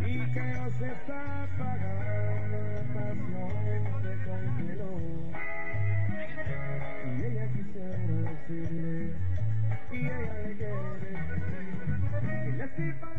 y que no está pagando pasión de y ella quisiera decirle y ella le quiere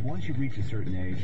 once you reach a certain age,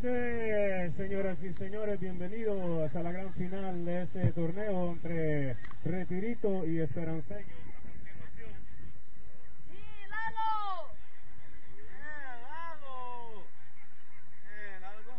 tardes, señoras y señores. Bienvenidos a la gran final de este torneo entre Retirito y Esperanceño. ¡Sí, Lalo! ¡Eh, Lalo! ¡Eh, Lalo!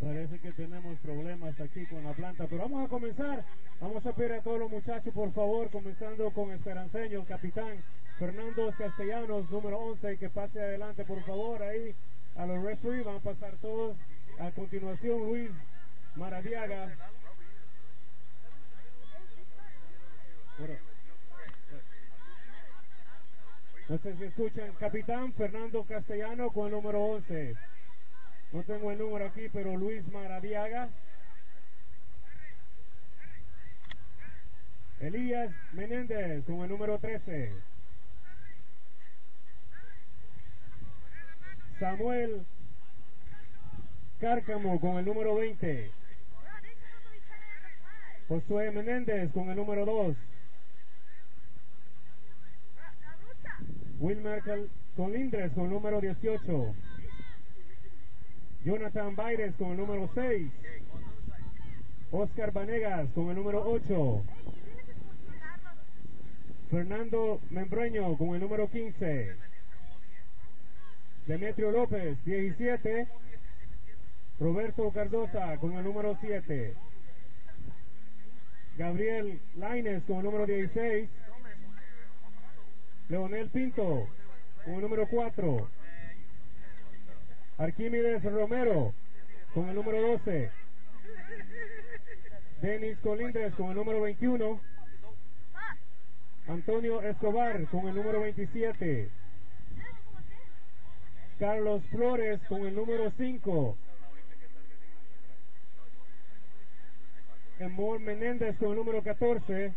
Parece que tenemos problemas aquí con la planta, pero vamos a comenzar. Vamos a pedir a todos los muchachos, por favor, comenzando con Esperanceño, capitán Fernando Castellanos, número 11, que pase adelante, por favor, ahí a los referees. Van a pasar todos. A continuación, Luis Maradiaga. Bueno, no sé si escuchan, capitán Fernando Castellano con el número 11. No tengo el número aquí, pero Luis Maradiaga. Elías Menéndez con el número 13. Samuel Cárcamo con el número 20. Josué Menéndez con el número 2. Wilmer Colindres con el número 18. Jonathan Baires con el número 6. Oscar Vanegas con el número 8. Fernando Membreño con el número 15. Demetrio López, 17. Roberto Cardosa con el número 7. Gabriel Laines con el número 16. Leonel Pinto con el número 4. Arquímedes Romero con el número 12. Denis Colindres con el número 21. Antonio Escobar con el número 27. Carlos Flores con el número 5. Emor Menéndez con el número 14.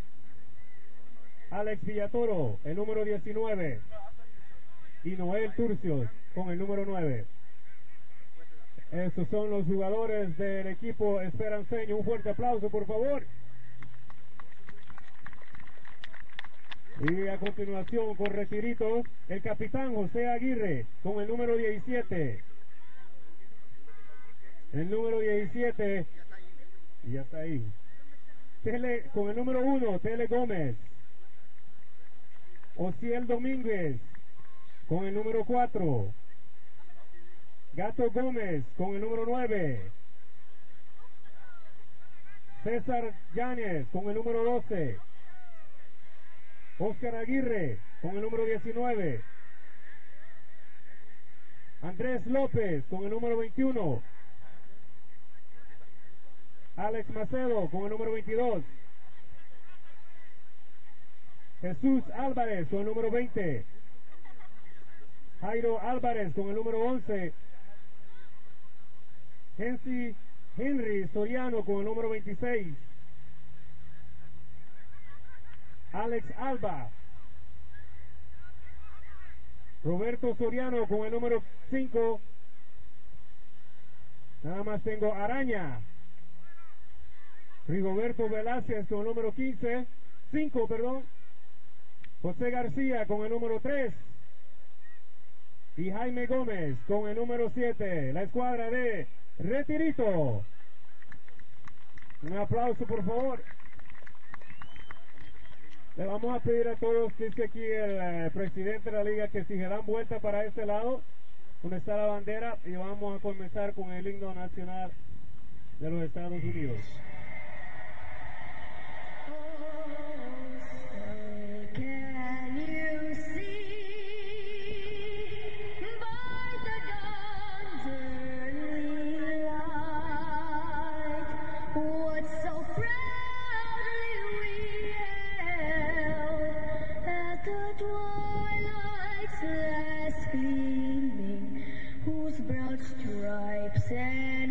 Alex Villatoro, el número 19. Y Noel Turcios con el número 9. Estos son los jugadores del equipo Esperanceño. Un fuerte aplauso, por favor. Y a continuación, por retirito, el capitán José Aguirre con el número 17. El número 17. Y ya está ahí. Tele, con el número 1, Tele Gómez. Ociel Domínguez con el número 4. Gato Gómez con el número 9. César Yáñez con el número 12. Oscar Aguirre con el número 19. Andrés López con el número 21. Alex Macedo con el número 22. Jesús Álvarez con el número 20. Jairo Álvarez con el número 11. Henry, Henry Soriano con el número 26. Alex Alba. Roberto Soriano con el número 5. Nada más tengo Araña. Rigoberto Velázquez con el número 15. 5, perdón. José García con el número 3. Y Jaime Gómez con el número 7. La escuadra de Retirito. Un aplauso, por favor. Le vamos a pedir a todos, dice aquí el eh, presidente de la liga, que si se dan vuelta para este lado, donde está la bandera, y vamos a comenzar con el himno nacional de los Estados Unidos. I'm sad.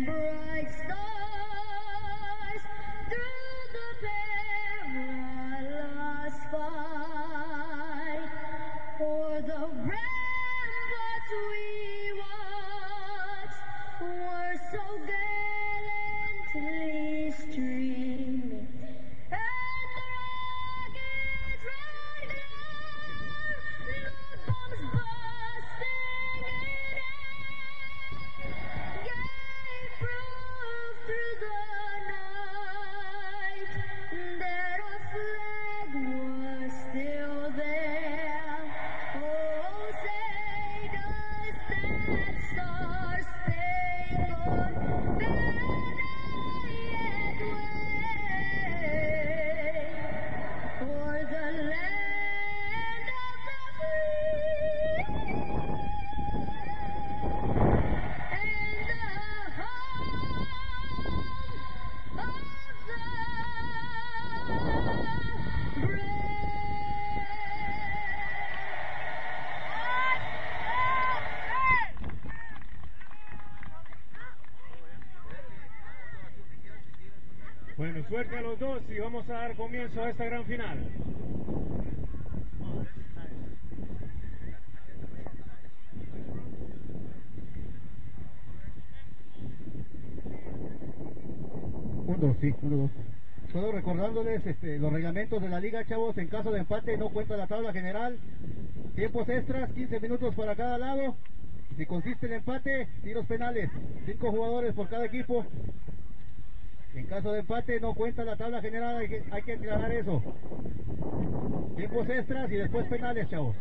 Comienzo a esta gran final. Un, dos, sí, uno, dos. Solo recordándoles este, los reglamentos de la liga, chavos, en caso de empate no cuenta la tabla general. Tiempos extras, 15 minutos para cada lado. Si consiste el empate, tiros penales, 5 jugadores por cada equipo. En caso de empate no cuenta la tabla general, hay que, hay aclarar eso. Tiempos extras y después penales, chavos.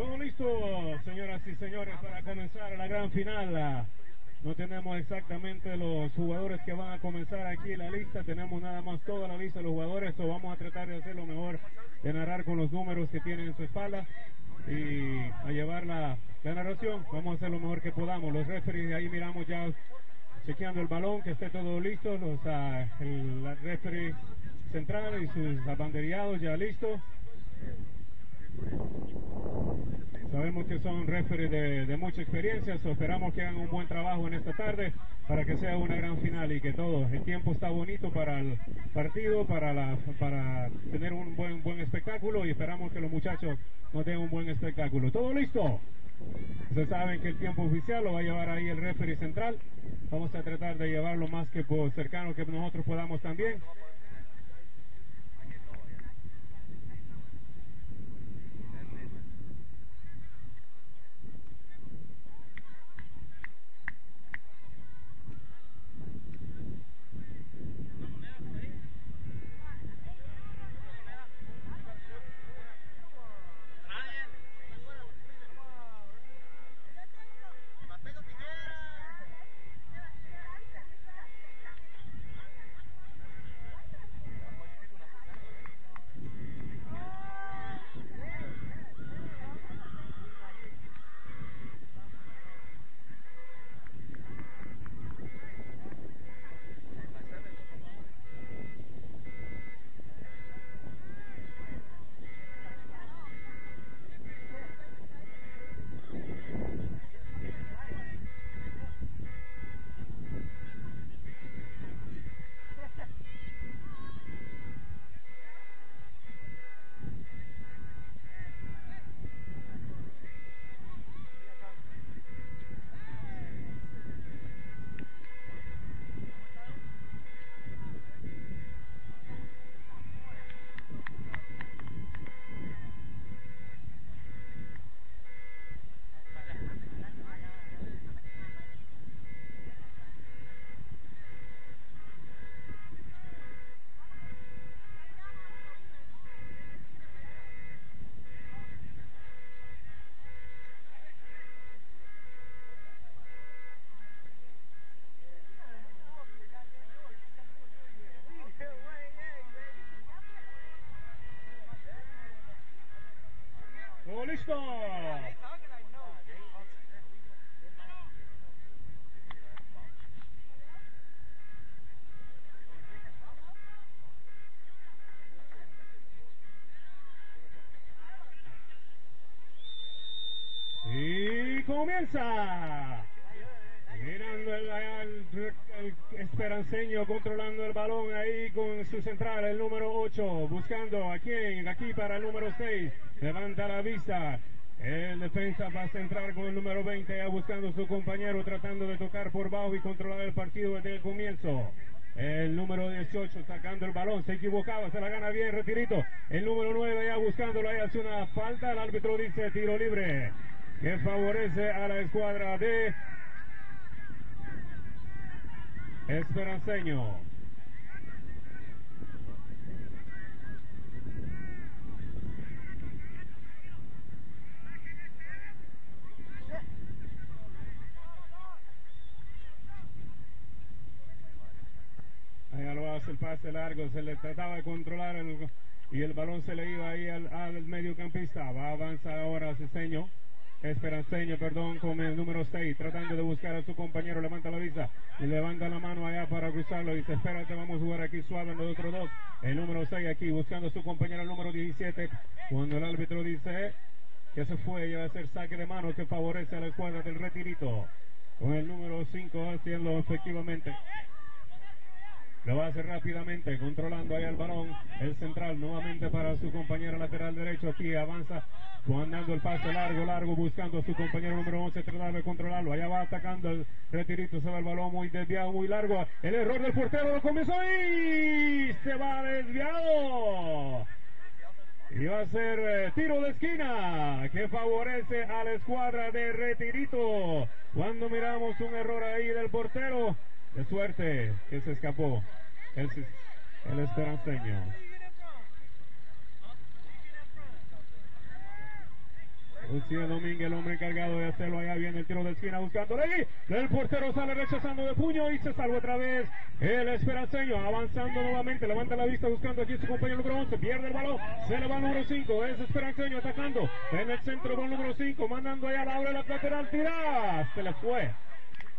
Todo listo, señoras y señores, para comenzar la gran final. No tenemos exactamente los jugadores que van a comenzar aquí la lista, tenemos nada más toda la lista de los jugadores, o vamos a tratar de hacer lo mejor, de narrar con los números que tienen en su espalda y a llevar la, narración. Vamos a hacer lo mejor que podamos. Los referees, ahí miramos ya chequeando el balón, que esté todo listo, los ah, el y sus abanderados ya listos. Sabemos que son referees de, mucha experiencia, so esperamos que hagan un buen trabajo en esta tarde para que sea una gran final y que todo, el tiempo está bonito para el partido, para, la, para tener un buen, buen espectáculo y esperamos que los muchachos nos den un buen espectáculo. ¿Todo listo? Ustedes saben que el tiempo oficial lo va a llevar ahí el referee central. Vamos a tratar de llevarlo más que por cercano que nosotros podamos también. Y comienza. Esperanceño controlando el balón ahí con su central, el número 8, buscando a quién, aquí para el número 6, levanta la vista. El defensa va a centrar con el número 20, ya buscando a su compañero, tratando de tocar por bajo y controlar el partido desde el comienzo. El número 18 sacando el balón, se equivocaba, se la gana bien, retirito. El número 9 ya buscándolo, ahí hace una falta, el árbitro dice tiro libre, que favorece a la escuadra de Esperanceño. Allá lo hace el pase largo, se le trataba de controlar el- y el balón se le iba ahí al, al mediocampista. Va a avanzar ahora Ceseño, Esperanceño, perdón, con el número 6, tratando de buscar a su compañero, levanta la vista y levanta la mano allá para cruzarlo. Dice, espérate, vamos a jugar aquí suave nosotros dos. El número 6 aquí buscando a su compañero, el número 17, cuando el árbitro dice que se fue y va a hacer saque de mano que favorece a la escuadra del retirito. Con el número 5 haciendo efectivamente. Lo va a hacer rápidamente, controlando ahí el balón. El central nuevamente para su compañero lateral derecho. Aquí avanza, mandando el pase largo, largo, buscando a su compañero número 11, tratando de controlarlo. Allá va atacando el retirito, se va el balón muy desviado, muy largo. El error del portero lo comenzó y se va desviado. Y va a ser eh, tiro de esquina que favorece a la escuadra de Retirito. Cuando miramos un error ahí del portero, de suerte que se escapó el, el esperanceño. Lucía Domínguez, el hombre encargado de hacerlo allá viene el tiro de esquina buscando ahí. El portero sale rechazando de puño y se salva otra vez. El esperanceño avanzando nuevamente, levanta la vista buscando aquí su compañero número 11, pierde el balón, se le va el número 5, es esperanceño atacando en el centro con el número 5, mandando allá la abre la lateral, tira, se le fue.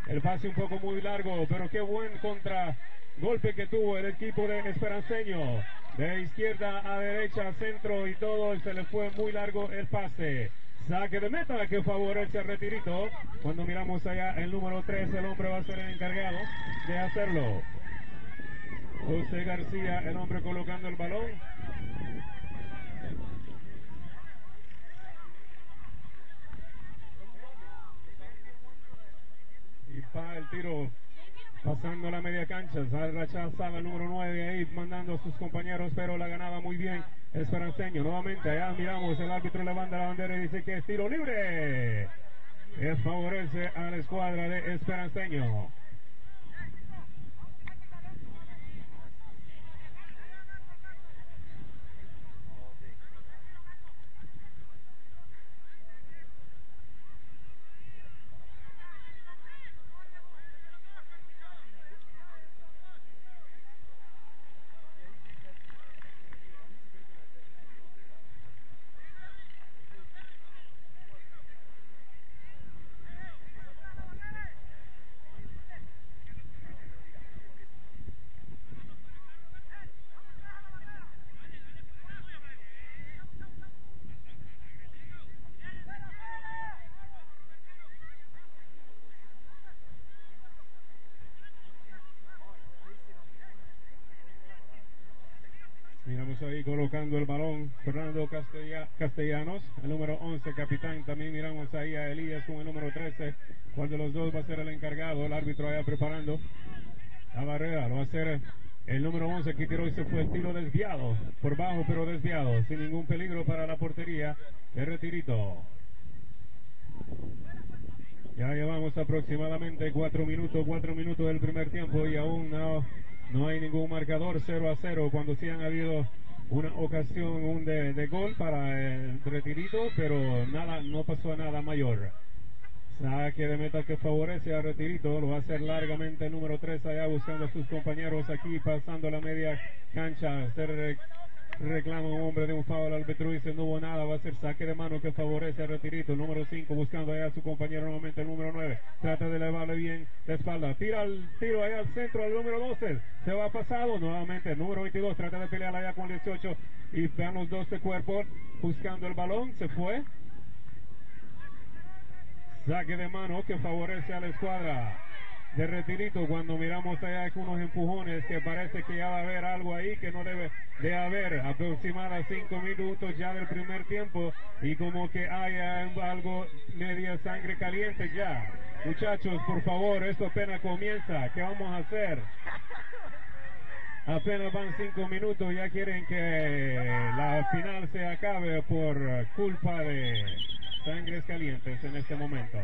El pase un poco muy largo, pero qué buen contra golpe que tuvo el equipo de Esperanceño. De izquierda a derecha, centro y todo, se le fue muy largo el pase. Saque de meta que favorece a Retirito. Cuando miramos allá el número 3, el hombre va a ser el encargado de hacerlo. José García, el hombre colocando el balón. Y para el tiro pasando la media cancha, rechazaba el número 9 ahí mandando a sus compañeros, pero la ganaba muy bien Esperanceño. Nuevamente allá miramos, el árbitro levanta la bandera y dice que es tiro libre. Que favorece a la escuadra de Esperanceño. Miramos ahí colocando el balón Fernando Castella- Castellanos, el número 11 capitán. También miramos ahí a Elías con el número 13. Cuál de los dos va a ser el encargado? El árbitro allá preparando la barrera. Lo va a hacer el número 11 que tiró y se fue el tiro desviado. Por bajo pero desviado. Sin ningún peligro para la portería. El retirito. Ya llevamos aproximadamente cuatro minutos, cuatro minutos del primer tiempo y aún no, no hay ningún marcador 0 a 0 cuando sí han habido una ocasión un de, de gol para el retirito, pero nada, no pasó nada mayor. Saque de meta que favorece a Retirito, lo va a hacer largamente número 3 allá buscando a sus compañeros aquí pasando la media cancha, ser Reclama un hombre de un foul, el árbitro no hubo nada, va a ser saque de mano que favorece a Retirito, número 5 buscando allá a su compañero nuevamente, el número 9, trata de elevarle bien la espalda, tira el tiro allá al centro, al número 12, se va pasado, nuevamente el número 22, trata de pelear allá con el 18 y vean los dos de cuerpo buscando el balón, se fue, saque de mano que favorece a la escuadra de retirito cuando miramos allá con unos empujones que parece que ya va a haber algo ahí que no debe de haber. Aproximada cinco minutos ya del primer tiempo y como que haya algo media sangre caliente ya. Muchachos por favor esto apenas comienza. ¿qué vamos a hacer? apenas van cinco minutos ya quieren que la final se acabe por culpa de sangres calientes en este momento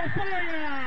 y lo falla.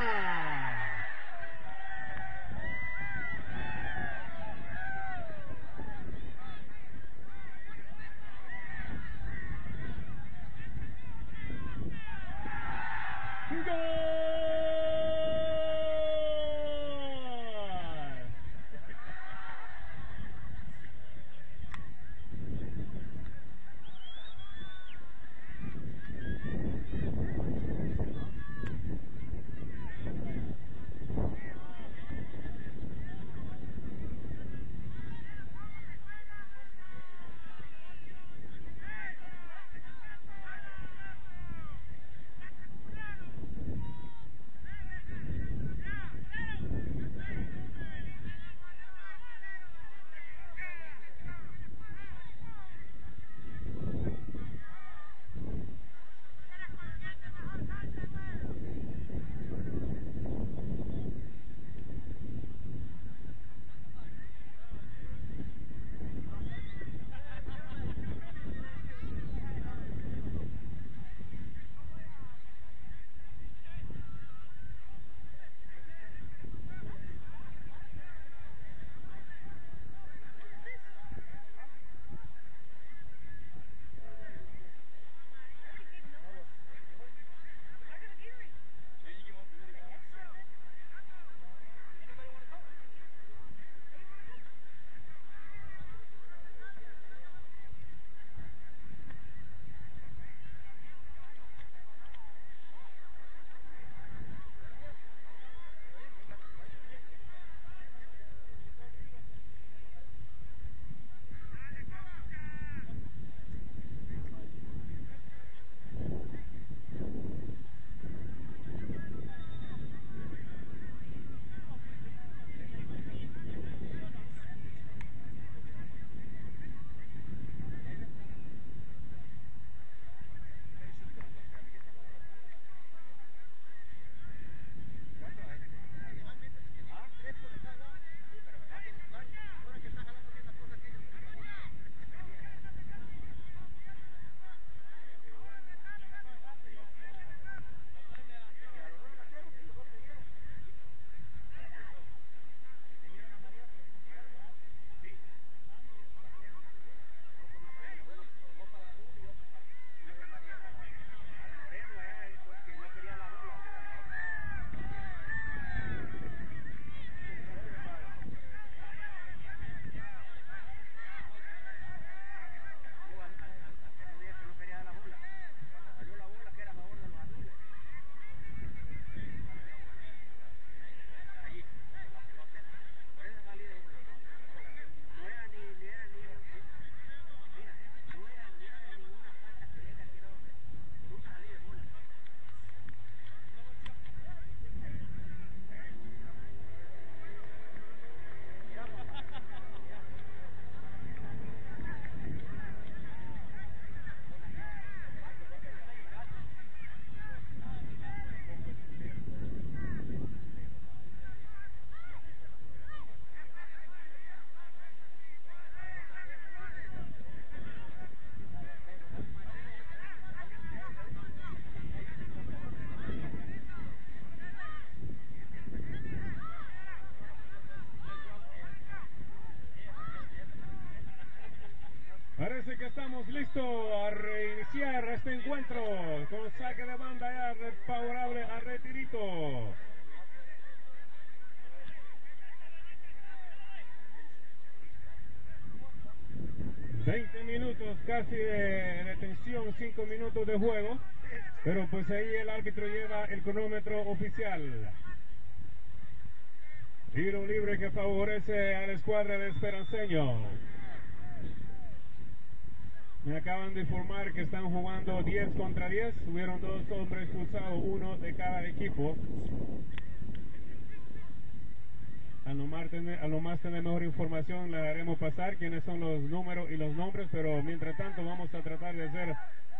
Estamos listos a reiniciar este encuentro con saque de banda ya favorable a Retirito. Veinte minutos casi de, de tensión, cinco minutos de juego, pero pues ahí el árbitro lleva el cronómetro oficial. Tiro libre que favorece a la escuadra de Esperanceño. Me acaban de informar que están jugando 10 contra 10. Hubieron dos hombres expulsados, uno de cada equipo. A lo, más tener, a lo más tener mejor información le haremos pasar quiénes son los números y los nombres, pero mientras tanto vamos a tratar de hacer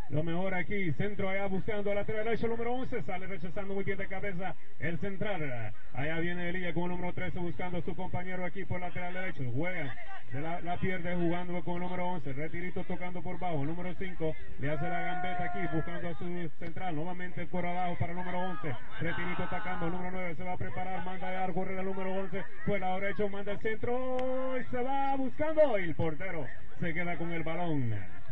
Lo mejor aquí, centro allá buscando a lateral derecho, número 11, sale rechazando muy bien de cabeza el central. Allá viene Elías con el número 13 buscando a su compañero aquí por lateral derecho. Juega, se la, la pierde jugando con el número 11, retirito tocando por bajo, número 5, le hace la gambeta aquí buscando a su central, nuevamente por abajo para el número 11, retirito atacando, número 9 se va a preparar, manda a dar, correr el número 11, por la derecho, manda el centro y se va buscando y el portero se queda con el balón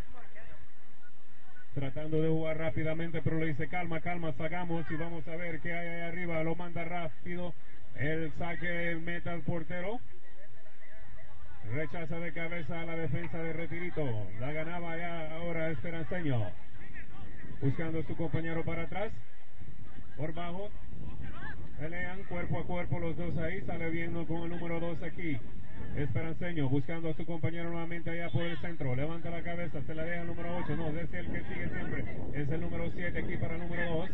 tratando de jugar rápidamente, pero le dice calma, calma, sacamos y vamos a ver qué hay ahí arriba. Lo manda rápido. El saque meta al portero. Rechaza de cabeza a la defensa de Retirito. La ganaba ya ahora Esperanceño. Buscando a su compañero para atrás. Por bajo. Pelean cuerpo a cuerpo los dos ahí. Sale viendo con el número 2 aquí. Esperanceño buscando a su compañero nuevamente allá por el centro. Levanta la cabeza, se la deja el número 8. No, es el que sigue siempre. Es el número 7 aquí para el número 2.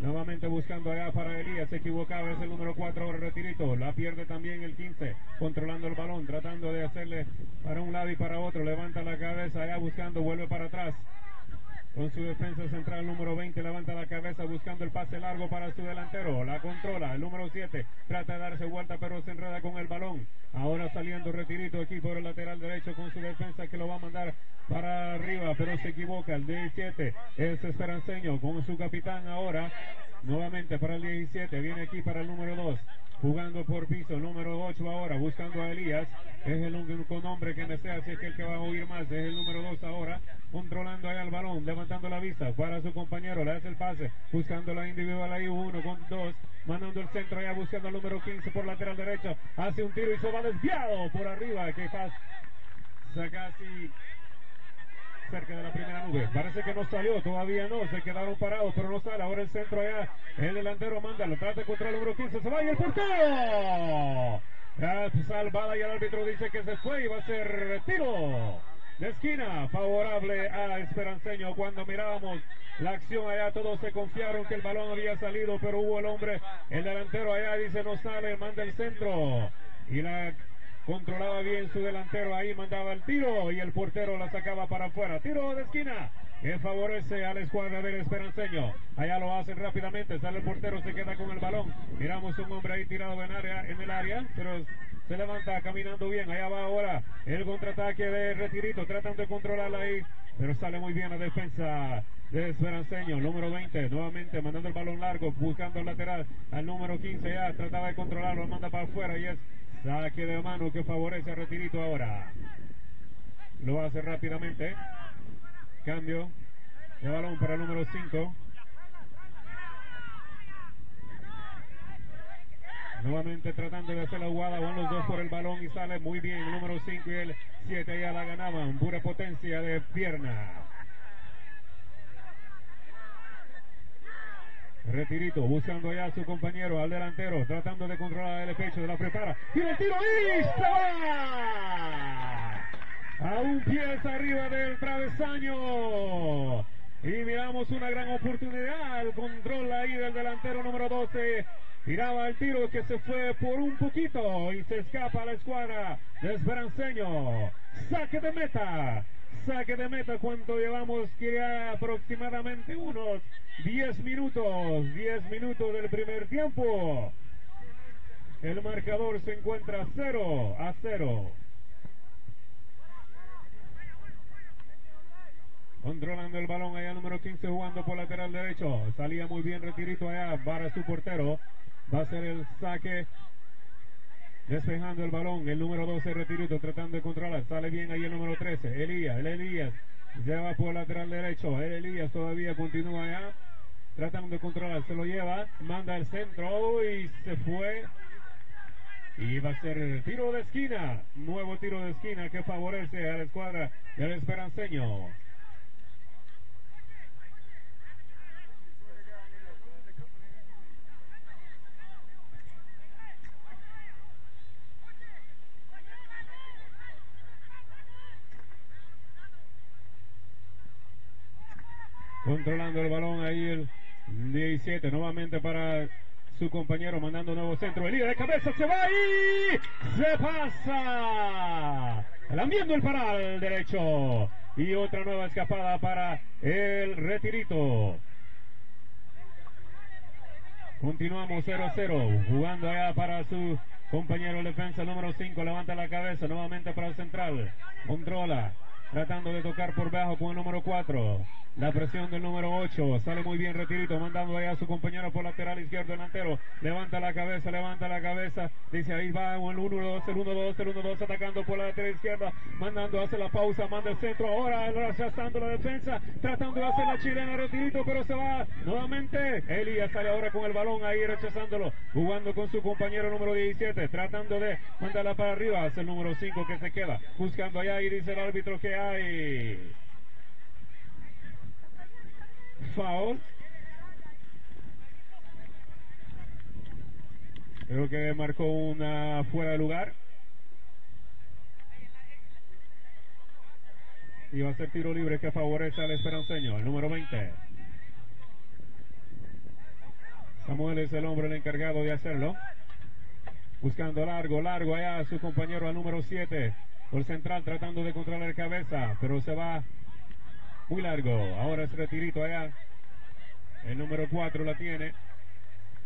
Nuevamente buscando allá para Elías, se equivocaba, es el número 4 ahora retirito, la pierde también el 15, controlando el balón, tratando de hacerle para un lado y para otro, levanta la cabeza allá buscando, vuelve para atrás, con su defensa central número 20 levanta la cabeza buscando el pase largo para su delantero, la controla, el número 7 trata de darse vuelta pero se enreda con el balón, ahora saliendo retirito aquí por el lateral derecho con su defensa que lo va a mandar para arriba pero se equivoca, el 17 es Esperanceño con su capitán ahora, nuevamente para el 17, viene aquí para el número 2, jugando por piso, número 8 ahora, buscando a Elías, es el único nombre que desea, si es que el que va a oír más, es el número 2 ahora, controlando ahí el balón, levantando la vista para su compañero, le hace el pase, buscando la individual ahí, uno con dos, mandando el centro allá, buscando al número 15 por lateral derecho, hace un tiro y se va desviado por arriba, que pasa casi cerca de la primera nube. Parece que no salió, todavía no, se quedaron parados, pero no sale. Ahora el centro allá, el delantero manda, lo trata contra el número 15, se va el portero. Salvada y el árbitro dice que se fue y va a ser tiro de esquina favorable a Esperanceño. Cuando mirábamos la acción allá, todos se confiaron que el balón había salido, pero hubo el hombre, el delantero allá dice no sale, manda el centro. Y la controlaba bien su delantero ahí, mandaba el tiro y el portero la sacaba para afuera. Tiro de esquina que favorece a la escuadra del Esperanceño. Allá lo hacen rápidamente, sale el portero, se queda con el balón. Miramos un hombre ahí tirado en, área, en el área, pero se levanta caminando bien. Allá va ahora el contraataque de Retirito, tratan de controlarla ahí, pero sale muy bien la defensa de Esperanceño, número 20, nuevamente mandando el balón largo, buscando el lateral al número 15 ya, trataba de controlarlo, manda para afuera y es saque de mano que favorece a Retirito ahora. Lo hace rápidamente. Cambio de balón para el número 5. Nuevamente tratando de hacer la jugada, van los dos por el balón y sale muy bien el número 5 y el 7 ya la ganaban, pura potencia de pierna. Retirito, buscando ya a su compañero, al delantero, tratando de controlar el pecho, la prepara, tiene el tiro y se va a un pie arriba del travesaño. Y miramos una gran oportunidad, el control ahí del delantero número 12. Tiraba el tiro que se fue por un poquito y se escapa la escuadra de Esperanceño. Saque de meta. Saque de meta cuánto llevamos que aproximadamente unos 10 minutos. 10 minutos del primer tiempo. El marcador se encuentra 0 a 0. Controlando el balón allá número 15 jugando por lateral derecho. Salía muy bien retirito allá para su portero. Va a ser el saque. Despejando el balón. El número 12 retirito tratando de controlar. Sale bien ahí el número 13. Elías. El Elías. Lleva por lateral derecho. El Elías todavía continúa allá. Tratando de controlar. Se lo lleva. Manda el centro. Y se fue. Y va a ser el tiro de esquina. Nuevo tiro de esquina que favorece a la escuadra del Esperanceño. Controlando el balón ahí el 17, nuevamente para su compañero mandando nuevo centro. El de cabeza se va y se pasa. Lambiendo el paral derecho. y otra nueva escapada para el retirito. Continuamos 0-0, jugando allá para su compañero de defensa número 5, levanta la cabeza nuevamente para el central, controla, tratando de tocar por bajo con el número 4. La presión del número 8, sale muy bien retirito, mandando allá a su compañero por lateral izquierdo delantero, levanta la cabeza, levanta la cabeza, dice ahí va el 1-2, el 1-2, el 1-2 atacando por la lateral izquierda, mandando hace la pausa, manda el centro, ahora rechazando la defensa, tratando de hacer la chilena retirito, pero se va. Nuevamente, Elías sale ahora con el balón ahí rechazándolo, jugando con su compañero número 17, tratando de mandarla para arriba, hace el número 5 que se queda, buscando allá y dice el árbitro que hay foul. Creo que marcó una fuera de lugar. Y va a ser tiro libre que favorece al esperanceño, el número 20. Samuel es el hombre el encargado de hacerlo. Buscando largo, largo allá a su compañero al número 7. Por central tratando de controlar cabeza, pero se va muy largo. Ahora es retirito allá. El número 4 la tiene.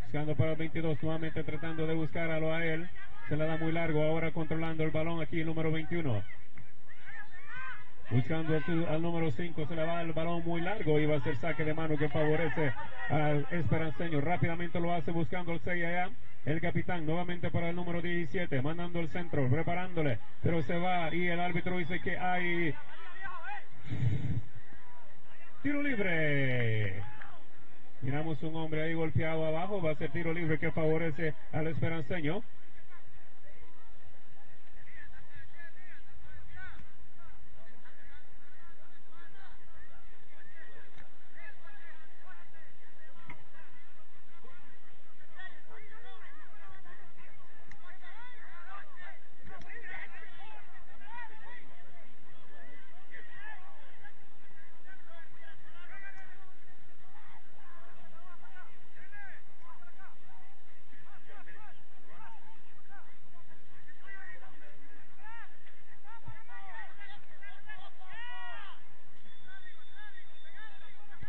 Buscando para el 22, nuevamente tratando de buscarlo a él. Se la da muy largo, ahora controlando el balón aquí el número 21. Buscando al, al número 5, se le va el balón muy largo y a ser saque de mano que favorece al Esperanceño. Rápidamente lo hace buscando el 6 allá. El capitán nuevamente para el número 17, mandando el centro, preparándole, pero se va y el árbitro dice que hay tiro libre. Miramos un hombre ahí golpeado abajo, va a ser tiro libre que favorece al esperanceño.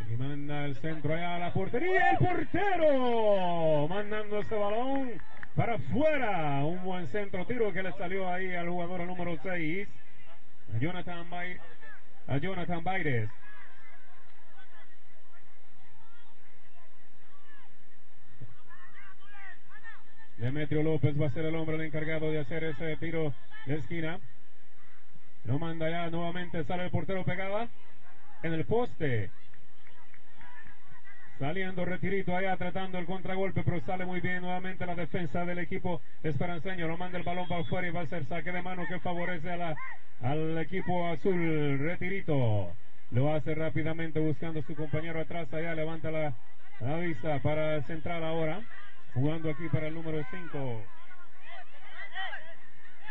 Y manda el centro allá a la portería. El portero mandando ese balón para afuera. Un buen centro tiro que le salió ahí al jugador número 6. A Jonathan, Bay- a Jonathan Baires. Demetrio López va a ser el hombre el encargado de hacer ese tiro de esquina. Lo manda ya nuevamente, sale el portero pegada en el poste. Saliendo retirito allá, tratando el contragolpe, pero sale muy bien nuevamente la defensa del equipo esperanceño. Lo manda el balón para afuera y va a ser saque de mano que favorece a la, al equipo azul. Retirito. Lo hace rápidamente buscando a su compañero atrás. Allá levanta la, la vista para central ahora. Jugando aquí para el número 5.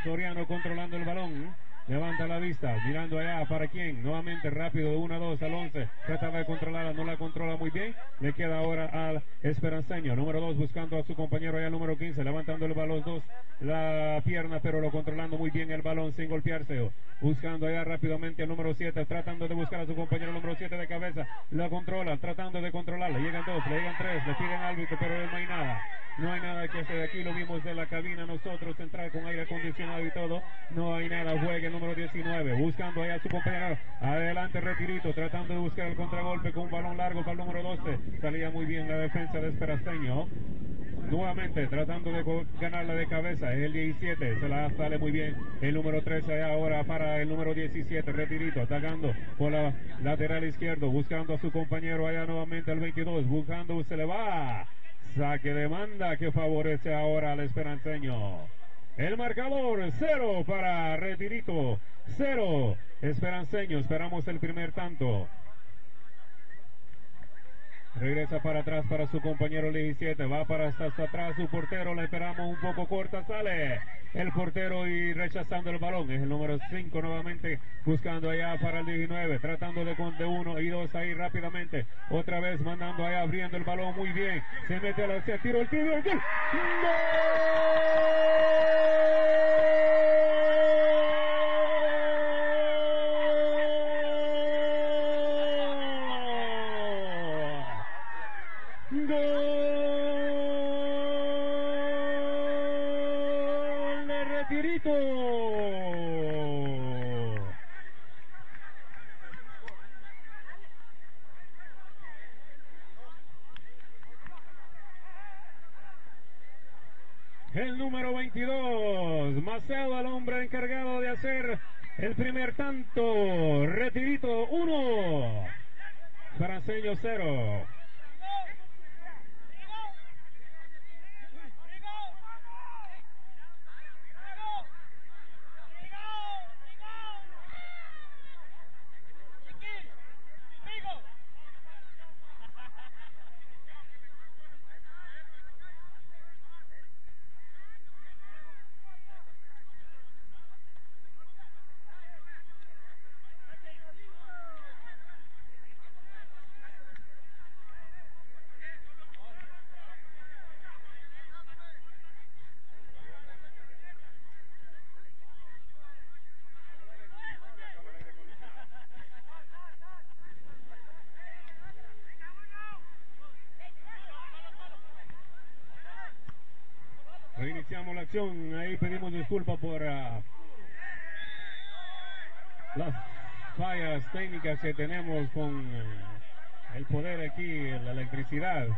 Soriano controlando el balón. Levanta la vista, mirando allá para quién. Nuevamente rápido de 1 a 2 al 11. Trata de controlarla, no la controla muy bien. Le queda ahora al Esperanceño. Número 2 buscando a su compañero allá, número 15. Levantando el balón 2, la pierna, pero lo controlando muy bien el balón sin golpearse. Buscando allá rápidamente al número 7. Tratando de buscar a su compañero número 7 de cabeza. La controla, tratando de controlarla. Llegan dos, le llegan tres, le piden árbitro, pero no hay nada. No hay nada que hacer aquí, lo vimos de la cabina nosotros, central con aire acondicionado y todo. No hay nada, juega el número 19, buscando allá a su compañero. Adelante, retirito, tratando de buscar el contragolpe con un balón largo para el número 12. Salía muy bien la defensa de Esperasteño. Nuevamente tratando de ganarla de cabeza, el 17, se la sale muy bien el número 13 allá ahora para el número 17, retirito, atacando por la lateral izquierdo, buscando a su compañero allá nuevamente el 22, buscando, se le va, saque de manda que favorece ahora al esperanceño. El marcador, cero para retirito, cero, esperanceño, esperamos el primer tanto. Regresa para atrás para su compañero 17. Va para hasta, atrás su portero. Le esperamos un poco corta. Sale el portero y rechazando el balón. Es el número 5 nuevamente buscando allá para el 19. Tratando de con de uno y dos ahí rápidamente. Otra vez mandando allá abriendo el balón muy bien. Se mete a la tiro el tiro. El gol. 22, Maceo, el hombre encargado de hacer el primer tanto. Retirito 1, Franceño 0. Reiniciamos la Ahí pedimos disculpas por ah, las fallas técnicas que tenemos con eh, el poder aquí, la electricidad.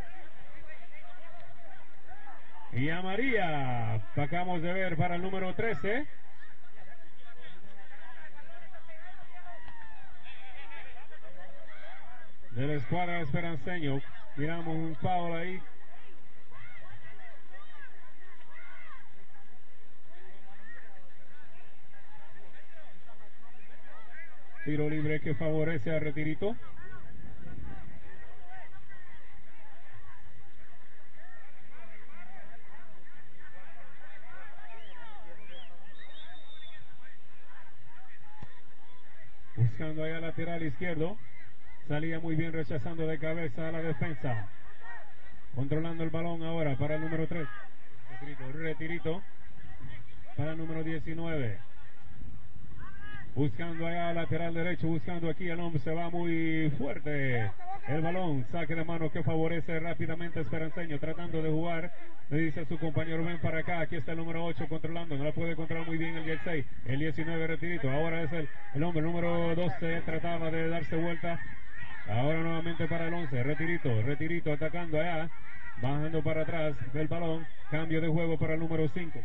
Y a María, acabamos de ver para el número 13. De la escuadra Esperanceño. Miramos un foul ahí Tiro libre que favorece a Retirito. Buscando allá lateral izquierdo. Salía muy bien rechazando de cabeza a la defensa. Controlando el balón ahora para el número 3. Retirito, retirito. Para el número 19. Buscando allá lateral derecho, buscando aquí el hombre, se va muy fuerte. El balón, saque de mano que favorece rápidamente a Esperanceño, tratando de jugar. Le dice a su compañero, ven para acá, aquí está el número 8 controlando, no la puede controlar muy bien el 16, el 19 retirito. Ahora es el, el hombre número 12, trataba de darse vuelta. Ahora nuevamente para el 11, retirito, retirito, atacando allá, bajando para atrás del balón, cambio de juego para el número 5.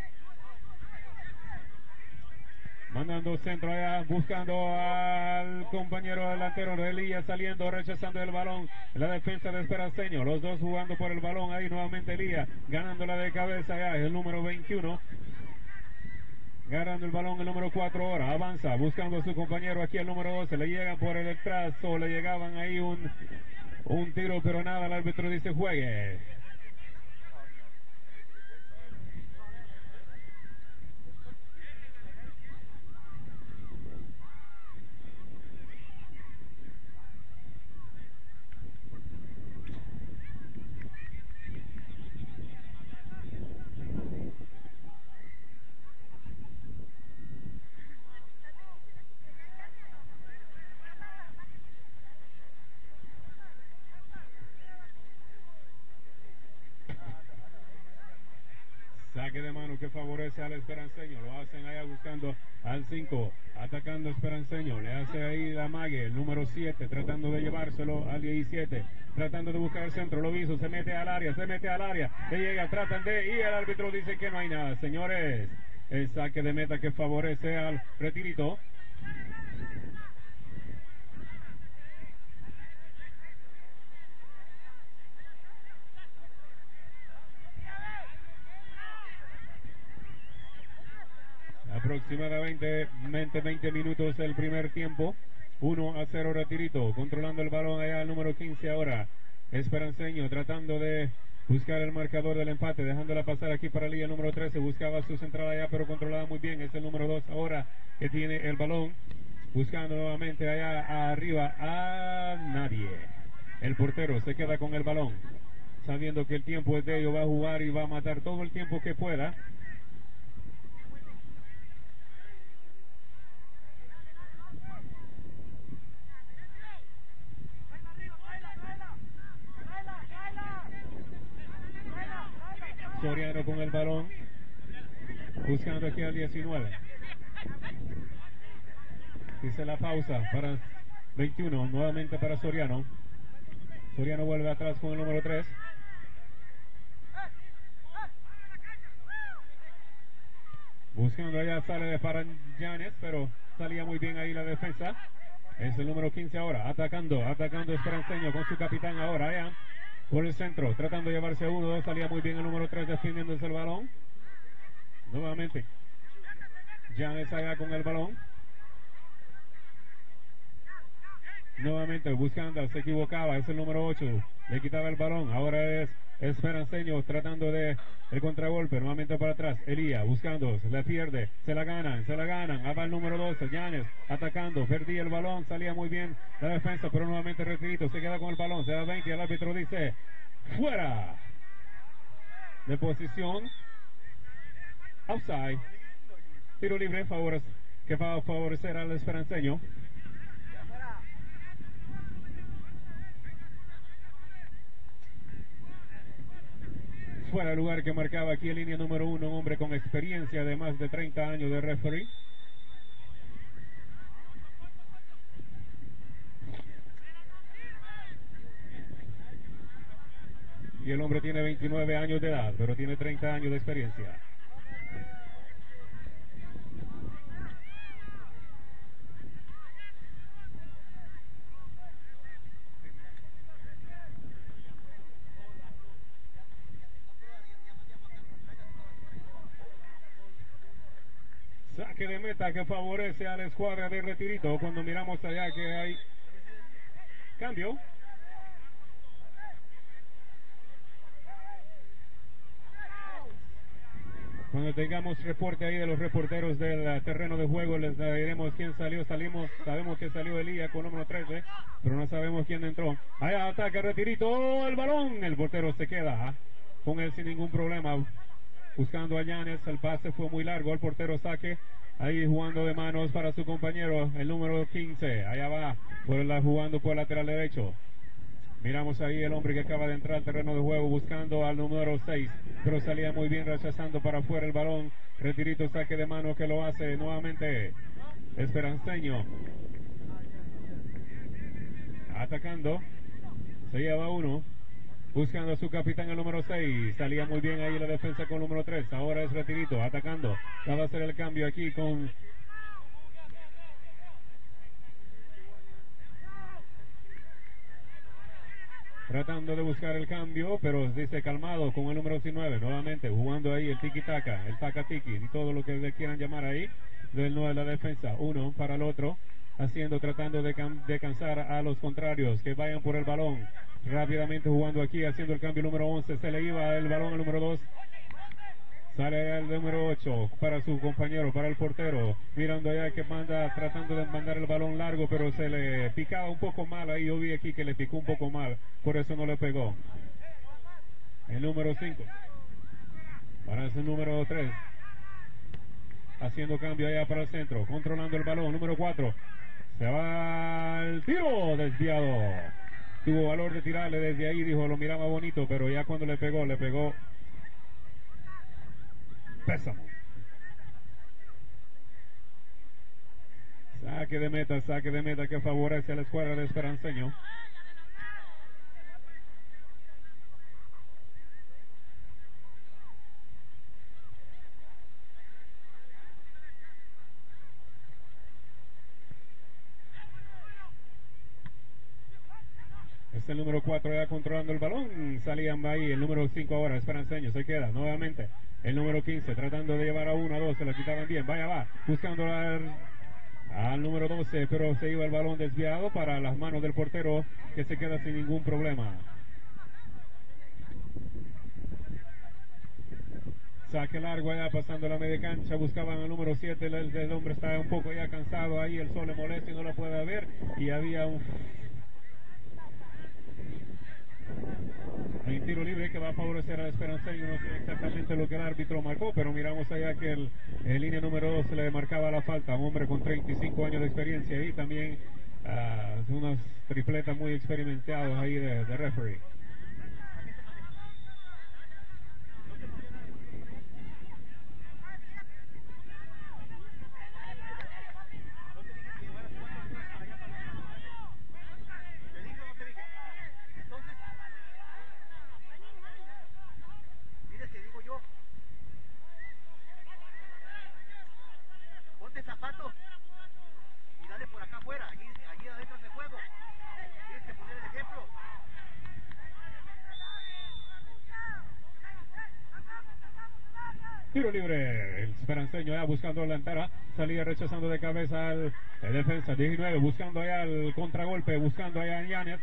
Mandando centro allá, buscando al compañero delantero de Elías saliendo, rechazando el balón. La defensa de Esperanceño, los dos jugando por el balón ahí nuevamente Elías, ganándola de cabeza allá, el número 21. Ganando el balón el número 4 ahora, avanza, buscando a su compañero aquí el número 12, le llegan por el detrás o le llegaban ahí un, un tiro, pero nada, el árbitro dice juegue. Saque de mano que al Esperanceño. Lo hacen allá buscando al 5. Atacando Esperanceño. Le hace ahí la mague, el número 7. Tratando de llevárselo al 17. Tratando de buscar el centro. Lo hizo. Se mete al área. Se mete al área. Le llega. Tratan de. Y el árbitro dice que no hay nada. Señores. El saque de meta que favorece al retirito. Aproximadamente 20 minutos el primer tiempo. 1 a 0 retirito, controlando el balón allá al número 15 ahora. Esperanceño tratando de buscar el marcador del empate, dejándola pasar aquí para día número 13. Buscaba su central allá, pero controlaba muy bien. Es el número 2 ahora que tiene el balón. Buscando nuevamente allá arriba a nadie. El portero se queda con el balón, sabiendo que el tiempo es de ello. Va a jugar y va a matar todo el tiempo que pueda. Soriano con el balón. buscando aquí al 19. Dice la pausa para 21, nuevamente para Soriano. Soriano vuelve atrás con el número 3. Buscando allá sale para Llanes, pero salía muy bien ahí la defensa. Es el número 15 ahora, atacando, atacando Esperanceño con su capitán ahora, allá por el centro, tratando de llevarse a uno, dos, salía muy bien el número 3 defendiéndose el balón. Nuevamente, Llanes allá con el balón. Nuevamente buscando, se equivocaba, es el número 8, le quitaba el balón, ahora es Esperanceño tratando de el contragolpe, nuevamente para atrás, Elía buscando, se la pierde, se la ganan, se la ganan, va el número 12, Llanes atacando, perdía el balón, salía muy bien la defensa, pero nuevamente retirito, se queda con el balón, se da 20 y el árbitro dice, fuera de posición, outside, tiro libre, que va a favorecer al Esperanceño. Fuera el lugar que marcaba aquí en línea número uno, un hombre con experiencia de más de 30 años de referee. Y el hombre tiene 29 años de edad, pero tiene 30 años de experiencia. Saque de meta que favorece a la escuadra de retirito cuando miramos allá que hay cambio. Cuando tengamos reporte ahí de los reporteros del uh, terreno de juego, les diremos quién salió. Salimos, sabemos que salió Elías con número 13, pero no sabemos quién entró. Allá ataca Retirito, ¡Oh, el balón. El portero se queda ¿ah? con él sin ningún problema. Buscando a Llanes, el pase fue muy largo, el portero saque. Ahí jugando de manos para su compañero, el número 15. Allá va, por la, jugando por el lateral derecho. Miramos ahí el hombre que acaba de entrar al terreno de juego buscando al número 6, pero salía muy bien rechazando para afuera el balón. Retirito saque de mano que lo hace nuevamente Esperanceño. Atacando. Se lleva uno. Buscando a su capitán el número 6. Salía muy bien ahí la defensa con el número 3. Ahora es Retirito atacando. Va a hacer el cambio aquí con tratando de buscar el cambio, pero dice calmado con el número 19, nuevamente jugando ahí el tiki-taka, el taka-tiki y todo lo que le quieran llamar ahí, del no de la defensa, uno para el otro, haciendo, tratando de, cansar a los contrarios, que vayan por el balón, rápidamente jugando aquí, haciendo el cambio número 11, se le iba el balón al número 2, Sale el número 8 para su compañero, para el portero. Mirando allá que manda, tratando de mandar el balón largo, pero se le picaba un poco mal. Ahí yo vi aquí que le picó un poco mal, por eso no le pegó. El número 5. Para ese número 3. Haciendo cambio allá para el centro. Controlando el balón. Número 4. Se va al tiro desviado. Tuvo valor de tirarle desde ahí. Dijo, lo miraba bonito, pero ya cuando le pegó, le pegó Pésamo. Saque de meta, saque de meta que favorece a la escuadra de Esperanceño. El número 4 ya controlando el balón. Salían ahí el número 5 ahora, Esperanceño. Se queda nuevamente el número 15 tratando de llevar a 1 a 2. Se la quitaban bien. Vaya, va. Buscando al, al número 12, pero se iba el balón desviado para las manos del portero que se queda sin ningún problema. Saque largo allá pasando la media cancha, buscaban al número 7, el, el, hombre estaba un poco ya cansado ahí, el sol le molesta y no lo puede ver y había un hay un tiro libre que va a favorecer a Esperanza no sé exactamente lo que el árbitro marcó, pero miramos allá que el, el línea número 2 se le marcaba la falta, un hombre con 35 años de experiencia y también uh, unos tripletas muy experimentados ahí de, de referee. Tiro libre. El esperanceño ya buscando la entera. Salía rechazando de cabeza al el defensa 19. Buscando allá el contragolpe. Buscando allá a. Yanes.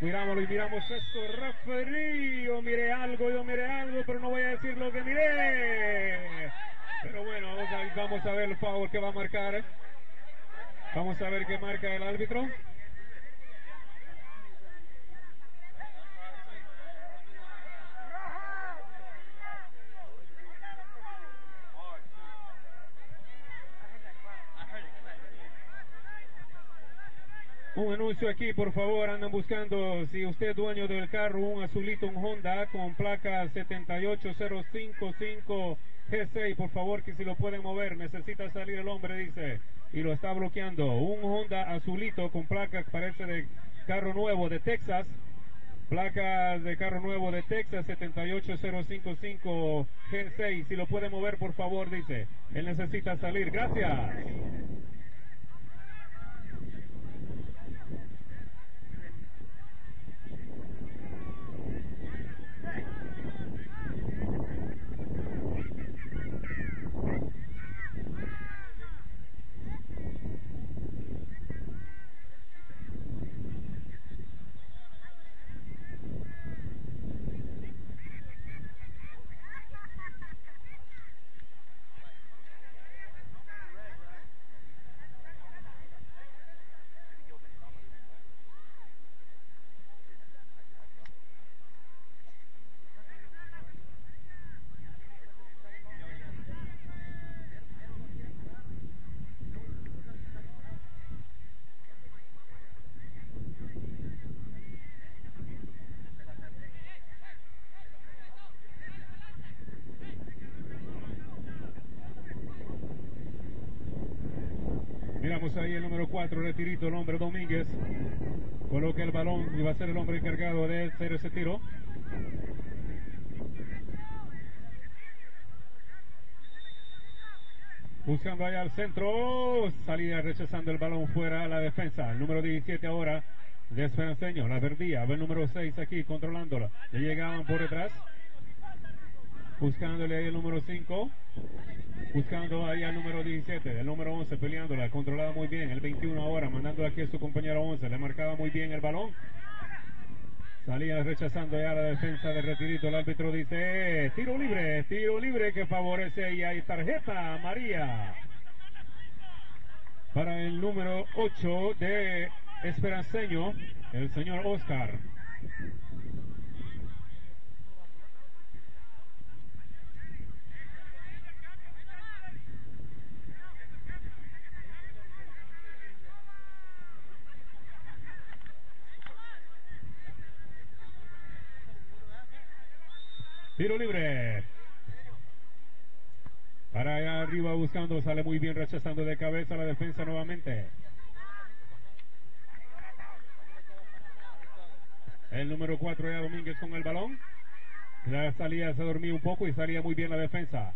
Mirámoslo y miramos esto. Referí. Yo miré algo, yo miré algo, pero no voy a decir lo que miré. Pero bueno, vamos a, vamos a ver el favor que va a marcar. Vamos a ver qué marca el árbitro. Un anuncio aquí, por favor, andan buscando, si usted dueño del carro, un azulito, un Honda con placa 78055 G6, por favor, que si lo pueden mover, necesita salir el hombre, dice, y lo está bloqueando. Un Honda azulito con placa, parece de carro nuevo de Texas, placa de carro nuevo de Texas 78055 G6, si lo puede mover, por favor, dice, él necesita salir. Gracias. Miramos ahí el número 4, retirito, el hombre Domínguez. Coloca el balón y va a ser el hombre encargado de hacer ese tiro. Buscando allá al centro, salía rechazando el balón fuera a la defensa. El número 17 ahora de Esperanceño, la verdía, va el número 6 aquí controlándola. Le llegaban por detrás. Buscándole ahí el número 5. Buscando ahí al número 17, el número 11 peleándola, controlada muy bien. El 21 ahora, mandando aquí a su compañero 11. Le marcaba muy bien el balón. Salía rechazando ya la defensa de retirito. El árbitro dice, tiro libre, tiro libre que favorece y hay tarjeta María. Para el número 8 de Esperanceño, el señor Oscar. Tiro libre. Para allá arriba buscando, sale muy bien rechazando de cabeza la defensa nuevamente. El número 4 era Domínguez con el balón. La salida se dormía un poco y salía muy bien la defensa.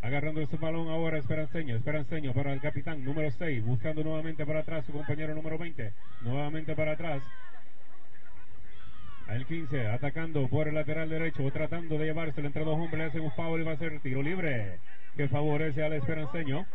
Agarrando ese balón ahora Esperanceño, Esperanceño para el capitán número 6, buscando nuevamente para atrás su compañero número 20, nuevamente para atrás. El 15 atacando por el lateral derecho, tratando de llevárselo entre dos hombres, le hacen un foul y va a ser tiro libre que favorece al Esperanceño.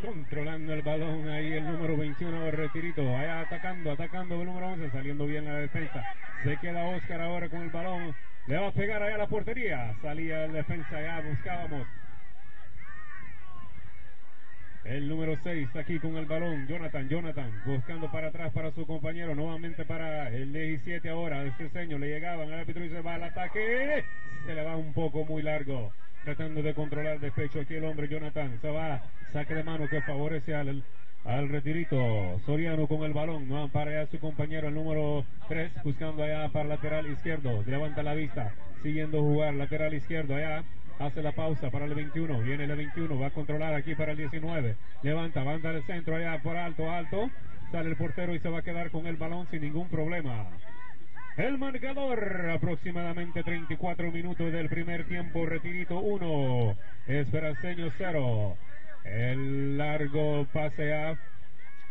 Controlando el balón ahí el número 21 de retirito. Allá atacando, atacando el número 11, saliendo bien la defensa. Se queda Oscar ahora con el balón. Le va a pegar allá a la portería. Salía el defensa allá, buscábamos. El número 6 aquí con el balón. Jonathan, Jonathan, buscando para atrás para su compañero. Nuevamente para el 17 ahora. Este señor le llegaban. El árbitro dice va al ataque. Se le va un poco muy largo. Tratando de controlar el despecho aquí el hombre Jonathan. Se va. Saque de mano que favorece al, al retirito. Soriano con el balón. No para allá su compañero, el número 3. Buscando allá para lateral izquierdo. Levanta la vista. Siguiendo jugar. Lateral izquierdo allá hace la pausa para el 21, viene el 21, va a controlar aquí para el 19, levanta, banda del centro allá por alto, alto, sale el portero y se va a quedar con el balón sin ningún problema. El marcador, aproximadamente 34 minutos del primer tiempo, retirito 1, Esperaceño 0. El largo pase a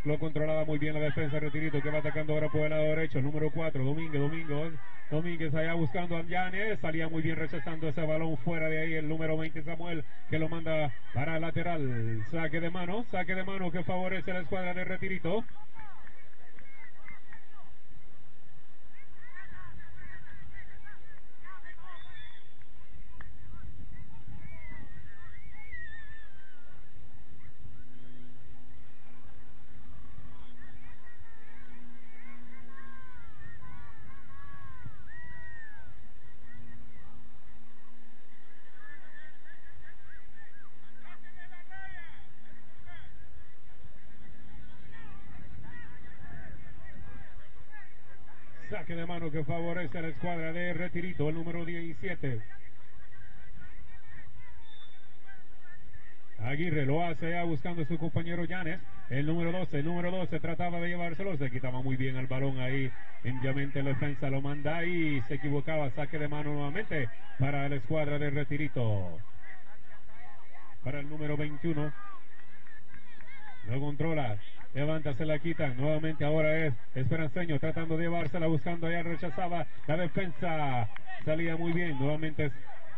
lo controlaba muy bien la defensa Retirito que va atacando ahora por el lado derecho, número 4, Domínguez, Domínguez, Domínguez allá buscando a Llanes, salía muy bien rechazando ese balón fuera de ahí el número 20 Samuel que lo manda para lateral, saque de mano, saque de mano que favorece la escuadra de Retirito. Saque de que favorece a la escuadra de Retirito, el número 17. Aguirre lo hace ya buscando a su compañero Llanes. El número 12, el número 12 trataba de llevárselo, se quitaba muy bien el balón ahí. Injamente la defensa lo manda y se equivocaba. Saque de mano nuevamente para la escuadra de Retirito. Para el número 21. Lo controla. Levanta, se la quitan. Nuevamente ahora es Esperanceño tratando de llevársela, buscando allá, rechazaba la defensa. Salía muy bien. Nuevamente es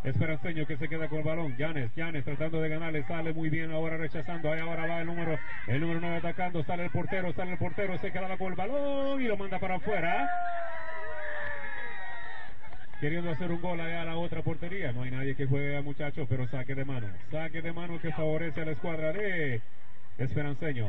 Esperanceño que se queda con el balón. Llanes, Llanes tratando de ganarle, sale muy bien ahora rechazando. Ahí ahora va el número, el número 9 atacando, sale el portero, sale el portero, se quedaba con el balón y lo manda para afuera. Queriendo hacer un gol allá a la otra portería. No hay nadie que juegue muchachos, pero saque de mano. Saque de mano que favorece a la escuadra de Esperanceño.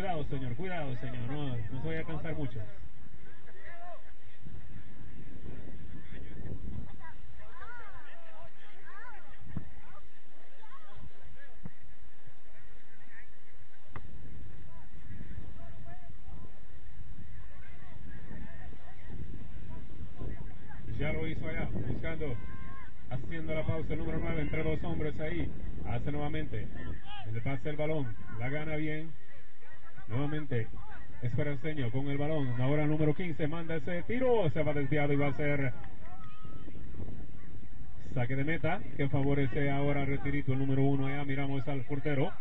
Cuidado, señor, cuidado, señor. No, no se vaya a cansar mucho. Ya lo hizo allá, buscando, haciendo la pausa, número 9 entre dos hombres ahí. Hace nuevamente. Le pasa el balón, la gana bien. Nuevamente, Esperanceño con el balón. Ahora número 15 manda ese tiro, se va desviado y va a ser saque de meta que favorece ahora retirito el número 1 allá. Miramos al portero.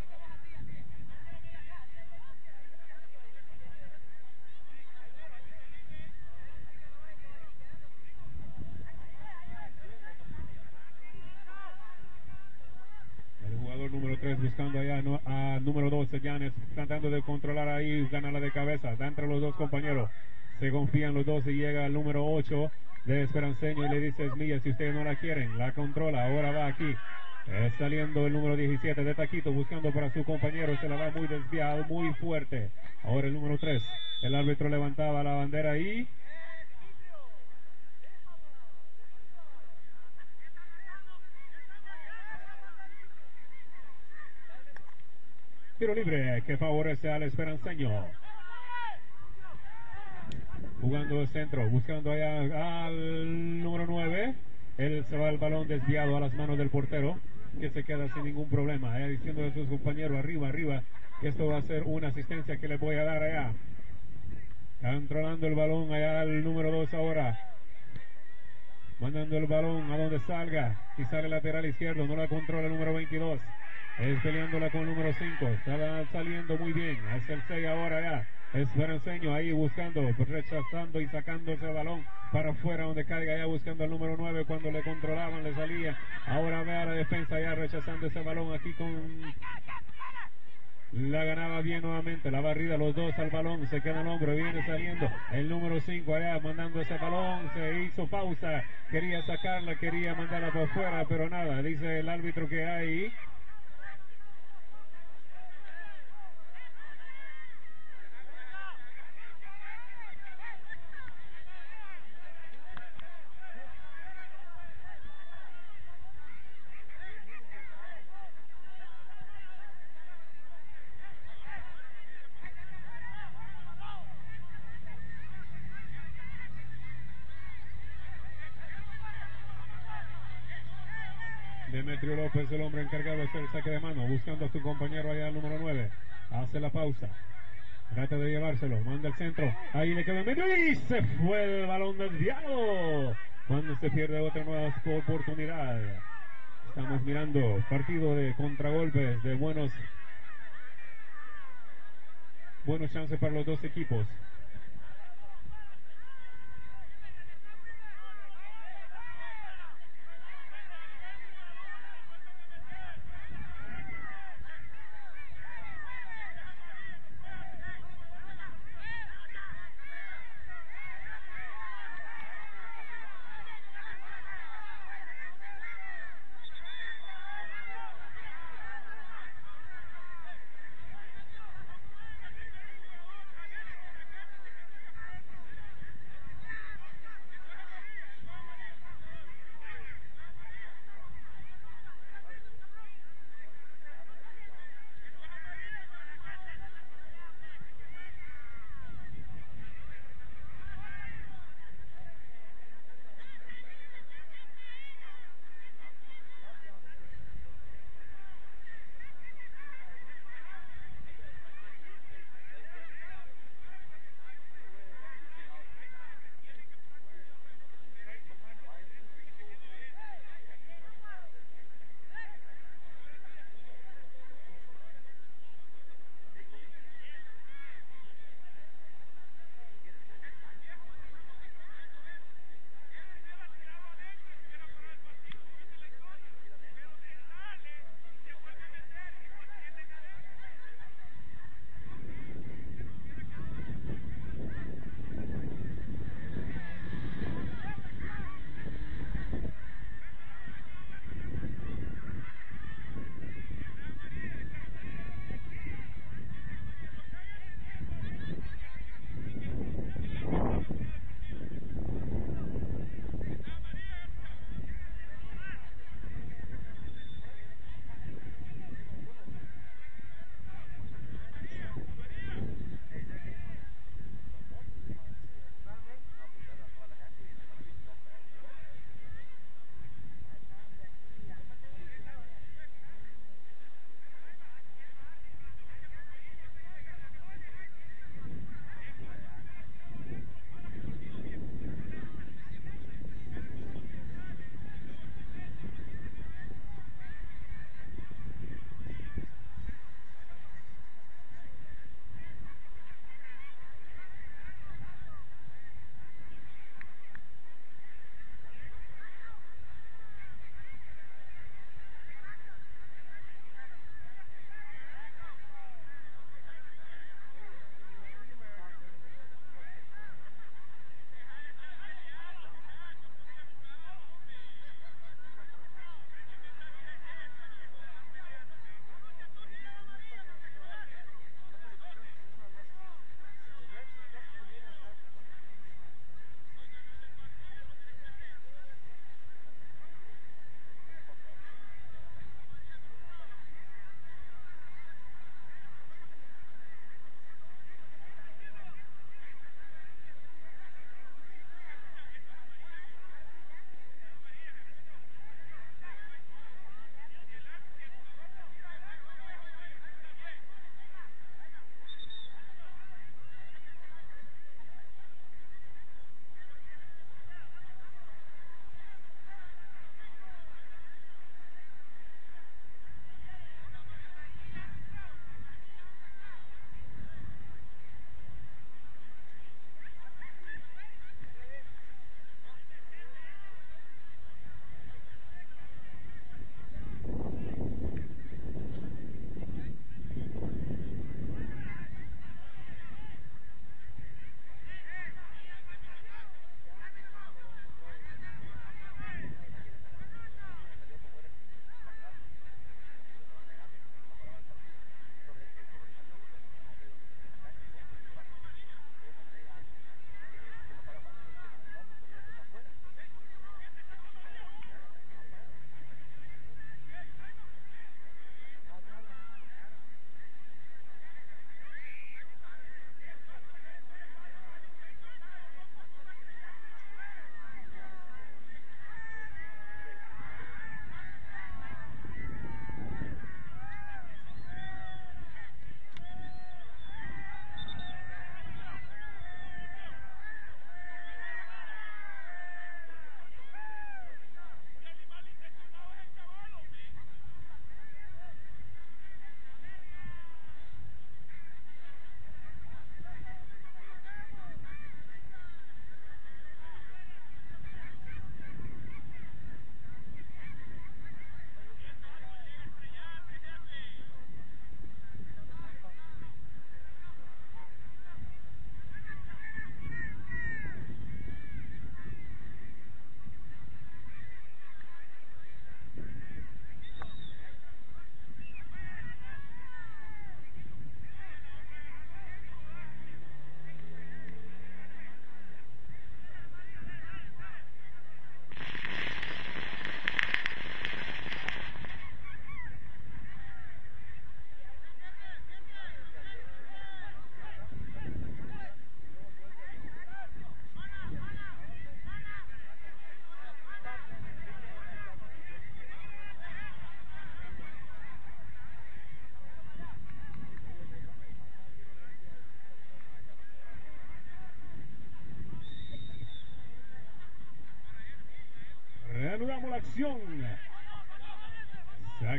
El jugador número 3 buscando allá no- a número 12, Llanes, tratando de controlar ahí, gana la de cabeza, da entre los dos compañeros. Se confían los dos y llega el número 8 de Esperanceño y le dice es mía, si ustedes no la quieren, la controla, ahora va aquí. Saliendo el número 17 de Taquito, buscando para su compañero, se la va muy desviado, muy fuerte. Ahora el número 3, el árbitro levantaba la bandera ahí. Tiro libre que favorece al Esperanceño. Jugando de centro, buscando allá al número 9. Él se va el balón desviado a las manos del portero, que se queda sin ningún problema. Allá diciendo a sus compañeros, arriba, arriba, que esto va a ser una asistencia que le voy a dar allá. Controlando el balón allá al número 2 ahora. Mandando el balón a donde salga. Y sale lateral izquierdo, no la controla el número 22. Es peleándola con el número 5. Está saliendo muy bien. Es el 6 ahora ya. Esperanceño ahí buscando, rechazando y sacando ese balón para afuera donde caiga ya buscando al número 9 cuando le controlaban, le salía. Ahora ve a la defensa ya rechazando ese balón aquí con la ganaba bien nuevamente, la barrida, los dos al balón, se queda el hombro, viene saliendo el número 5 allá, mandando ese balón, se hizo pausa, quería sacarla, quería mandarla por fuera, pero nada, dice el árbitro que hay. Demetrio López, el hombre encargado de hacer el saque de mano, buscando a su compañero allá, el número 9. Hace la pausa. Trata de llevárselo, manda el centro. Ahí le queda en medio y se fue el balón desviado. Cuando se pierde otra nueva oportunidad. Estamos mirando partido de contragolpes, de buenos, buenos chances para los dos equipos.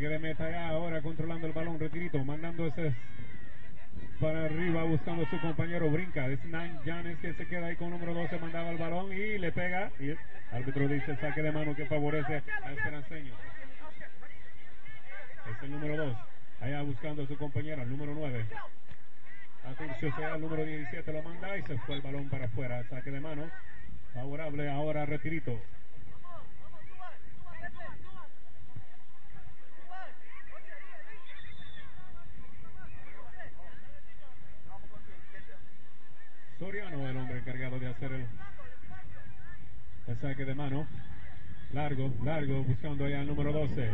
Saque de meta ahora controlando el balón, retirito, mandando ese para arriba buscando a su compañero, brinca. Es Nan Janes que se queda ahí con número 12, mandaba el balón y le pega. Y el árbitro dice saque de mano que favorece a Esperanceño. Es el número 2, allá buscando a su compañero, el número 9. A Turcio sea el número 17 lo manda y se fue el balón para afuera. Saque de mano. Favorable ahora retirito. Soriano, el hombre el, saque de mano. Largo, largo, buscando allá el número 12.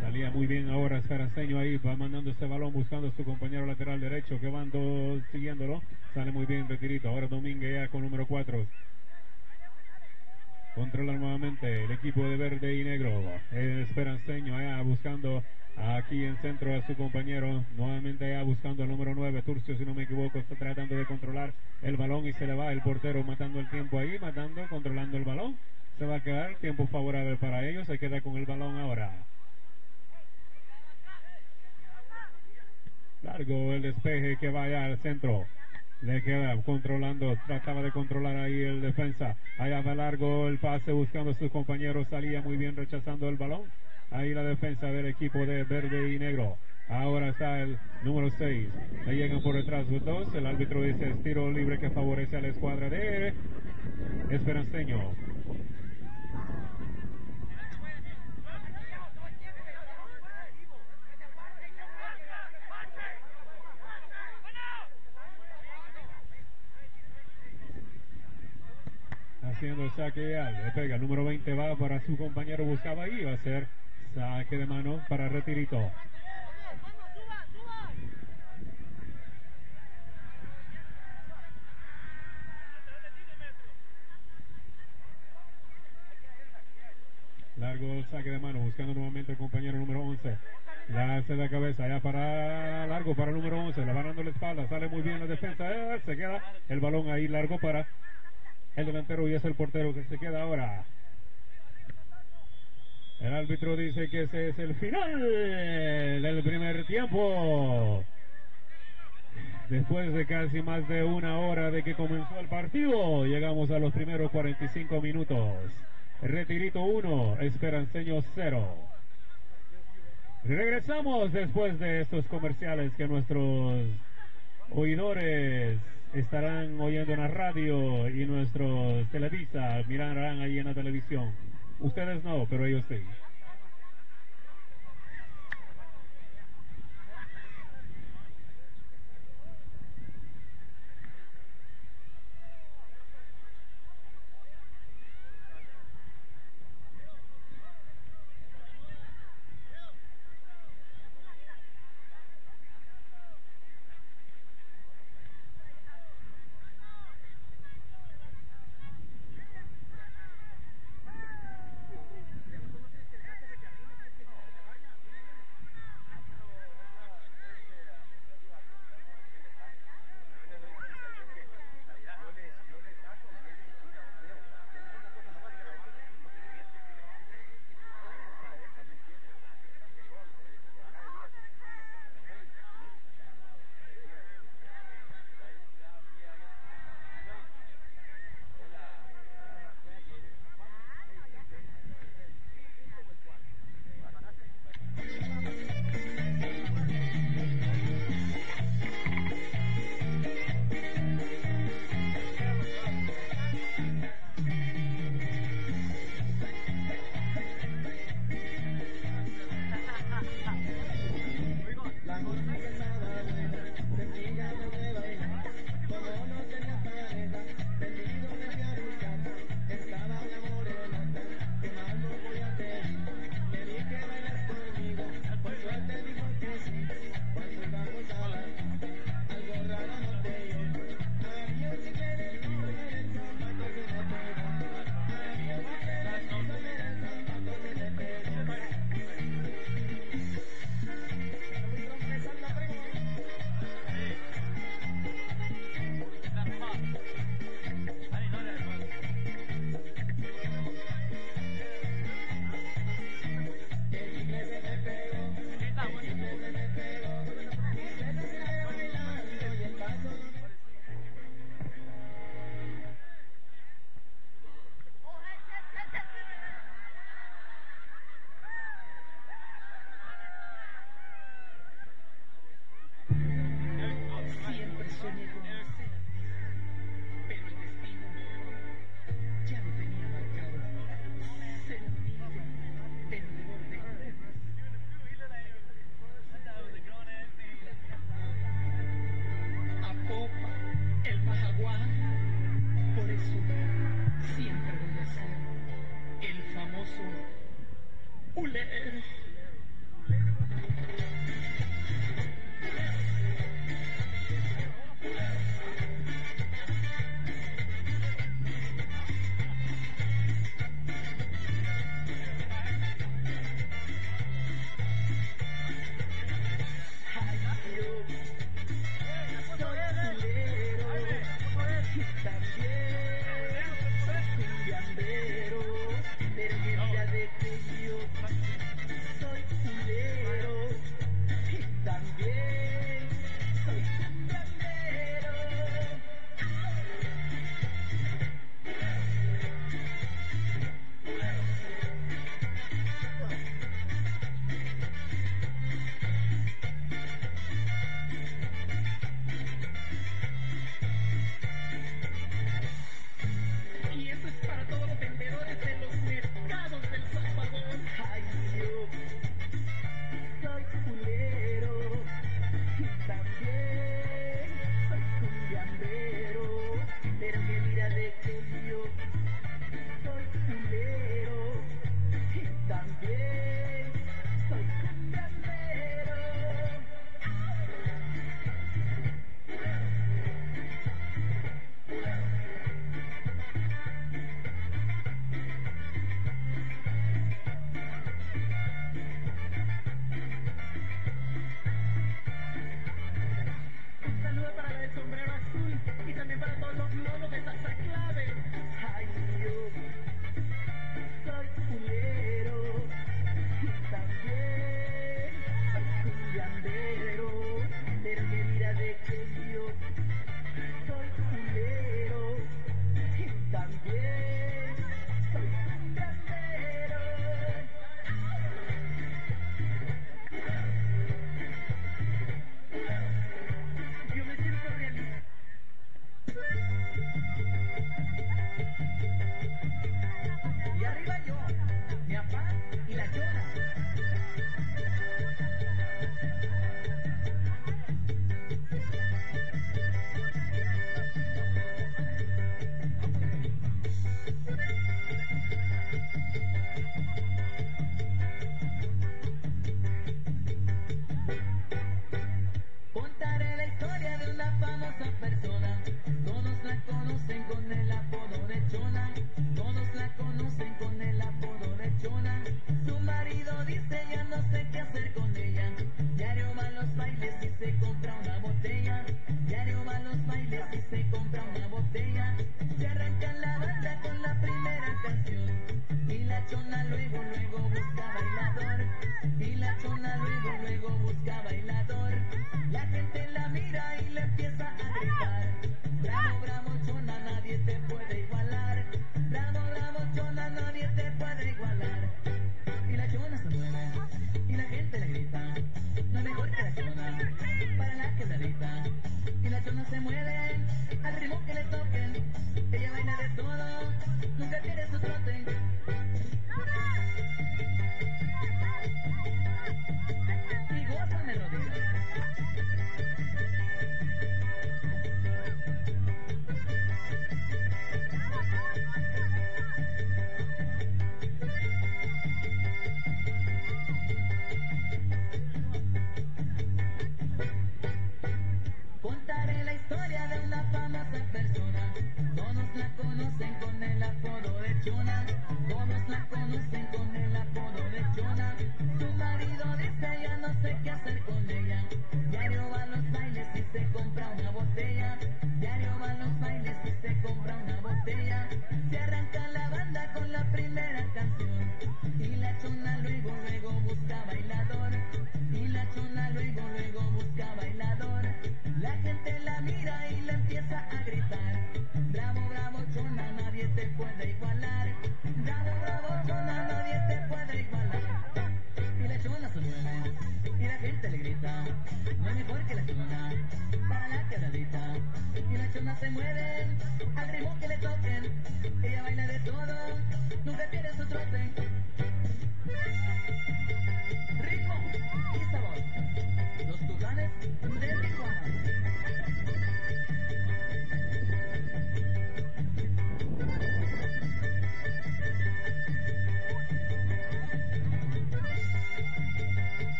Salía muy bien ahora Esperanceño ahí, va mandando ese balón buscando a su compañero lateral derecho, que van dos siguiéndolo. Sale muy bien retirito. Ahora Domínguez ya con número 4. Controla nuevamente el equipo de verde y negro. El Esperanceño allá buscando aquí en centro a su compañero. Nuevamente allá buscando al número 9. Turcio, si no me equivoco, está tratando de controlar el balón y se le va el portero matando el tiempo ahí, matando, controlando el balón. Se va a quedar tiempo favorable para ellos. Se queda con el balón ahora. Largo el despeje que vaya al centro. Le queda controlando, trataba de controlar ahí el defensa. Allá va largo el pase buscando a sus compañeros. Salía muy bien rechazando el balón. Ahí la defensa del equipo de verde y negro. Ahora está el número 6. Le llegan por detrás los dos. El árbitro dice es tiro libre que favorece a la escuadra de Esperanceño. Haciendo el saque le pega. El número 20 va para su compañero, buscaba ahí. Va a ser saque de mano para Retirito. Largo el saque de mano, buscando nuevamente el compañero número 11. La hace la cabeza, ya para largo para el número 11. Le va dando la espalda, sale muy bien la defensa. eh, se queda el balón ahí largo para el delantero y es el portero que se queda ahora. El árbitro dice que ese es el final del primer tiempo. Después de casi más de una hora de que comenzó el partido, llegamos a los primeros 45 minutos. Retirito 1, Esperanceño 0. Regresamos después de estos comerciales que nuestros oidores estarán oyendo en la radio y nuestros televisas mirarán ahí en la televisión. Ustedes no, pero ellos sí.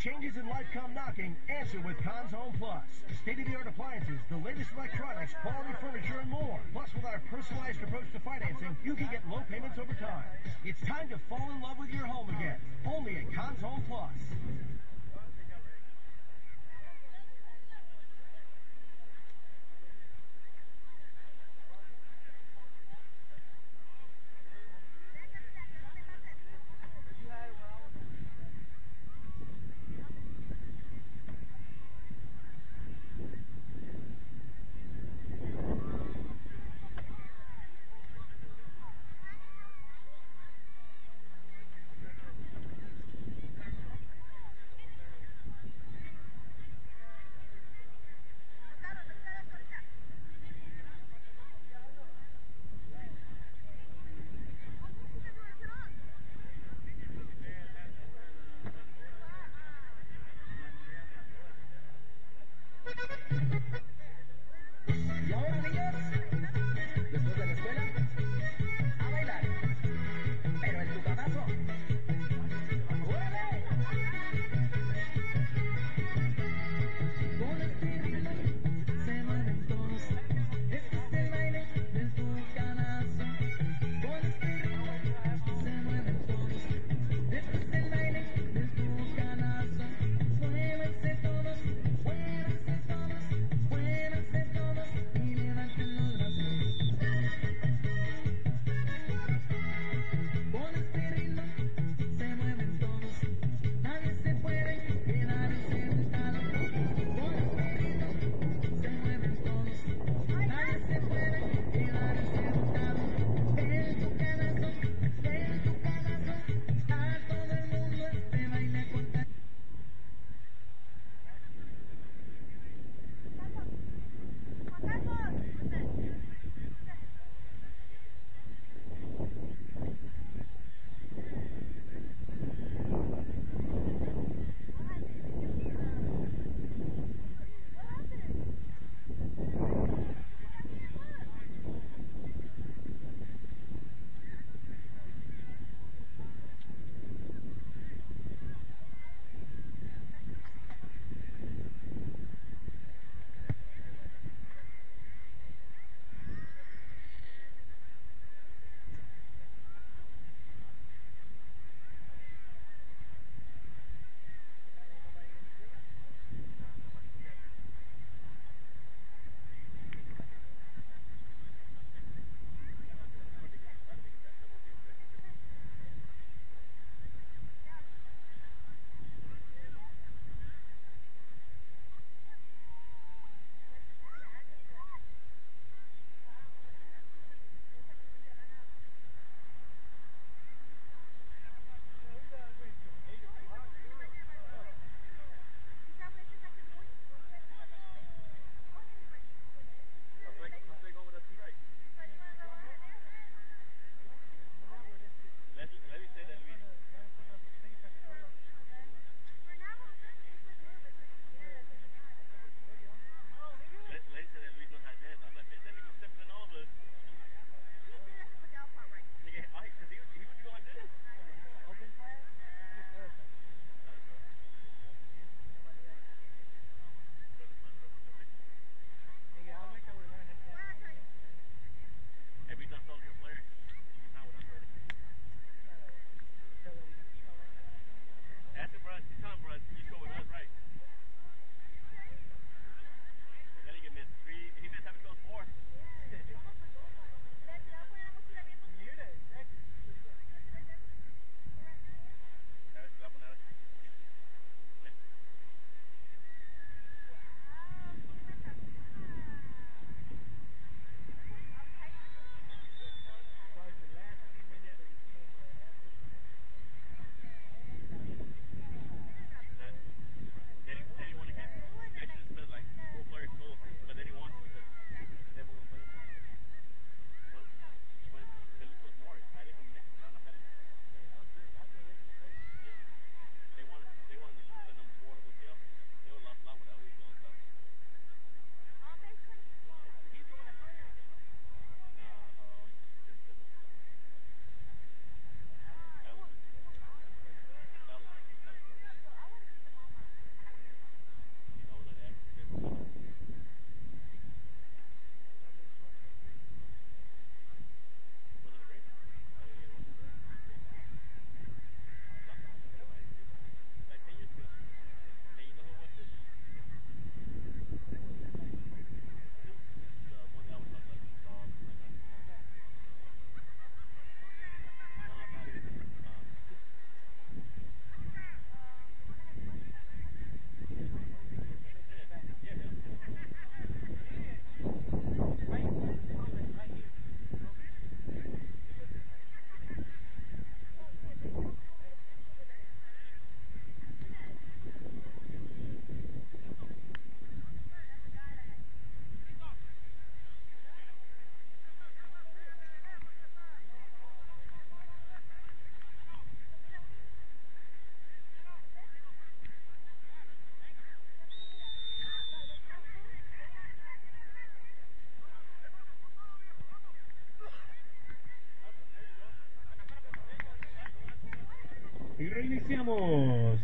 Changes in life come knocking, answer with Cons Home Plus. State-of-the-art appliances, the latest electronics, quality furniture, and more. Plus, with our personalized approach to financing, you can get low payments over time. It's time to fall in love with your home again. Only at Cons Home Plus.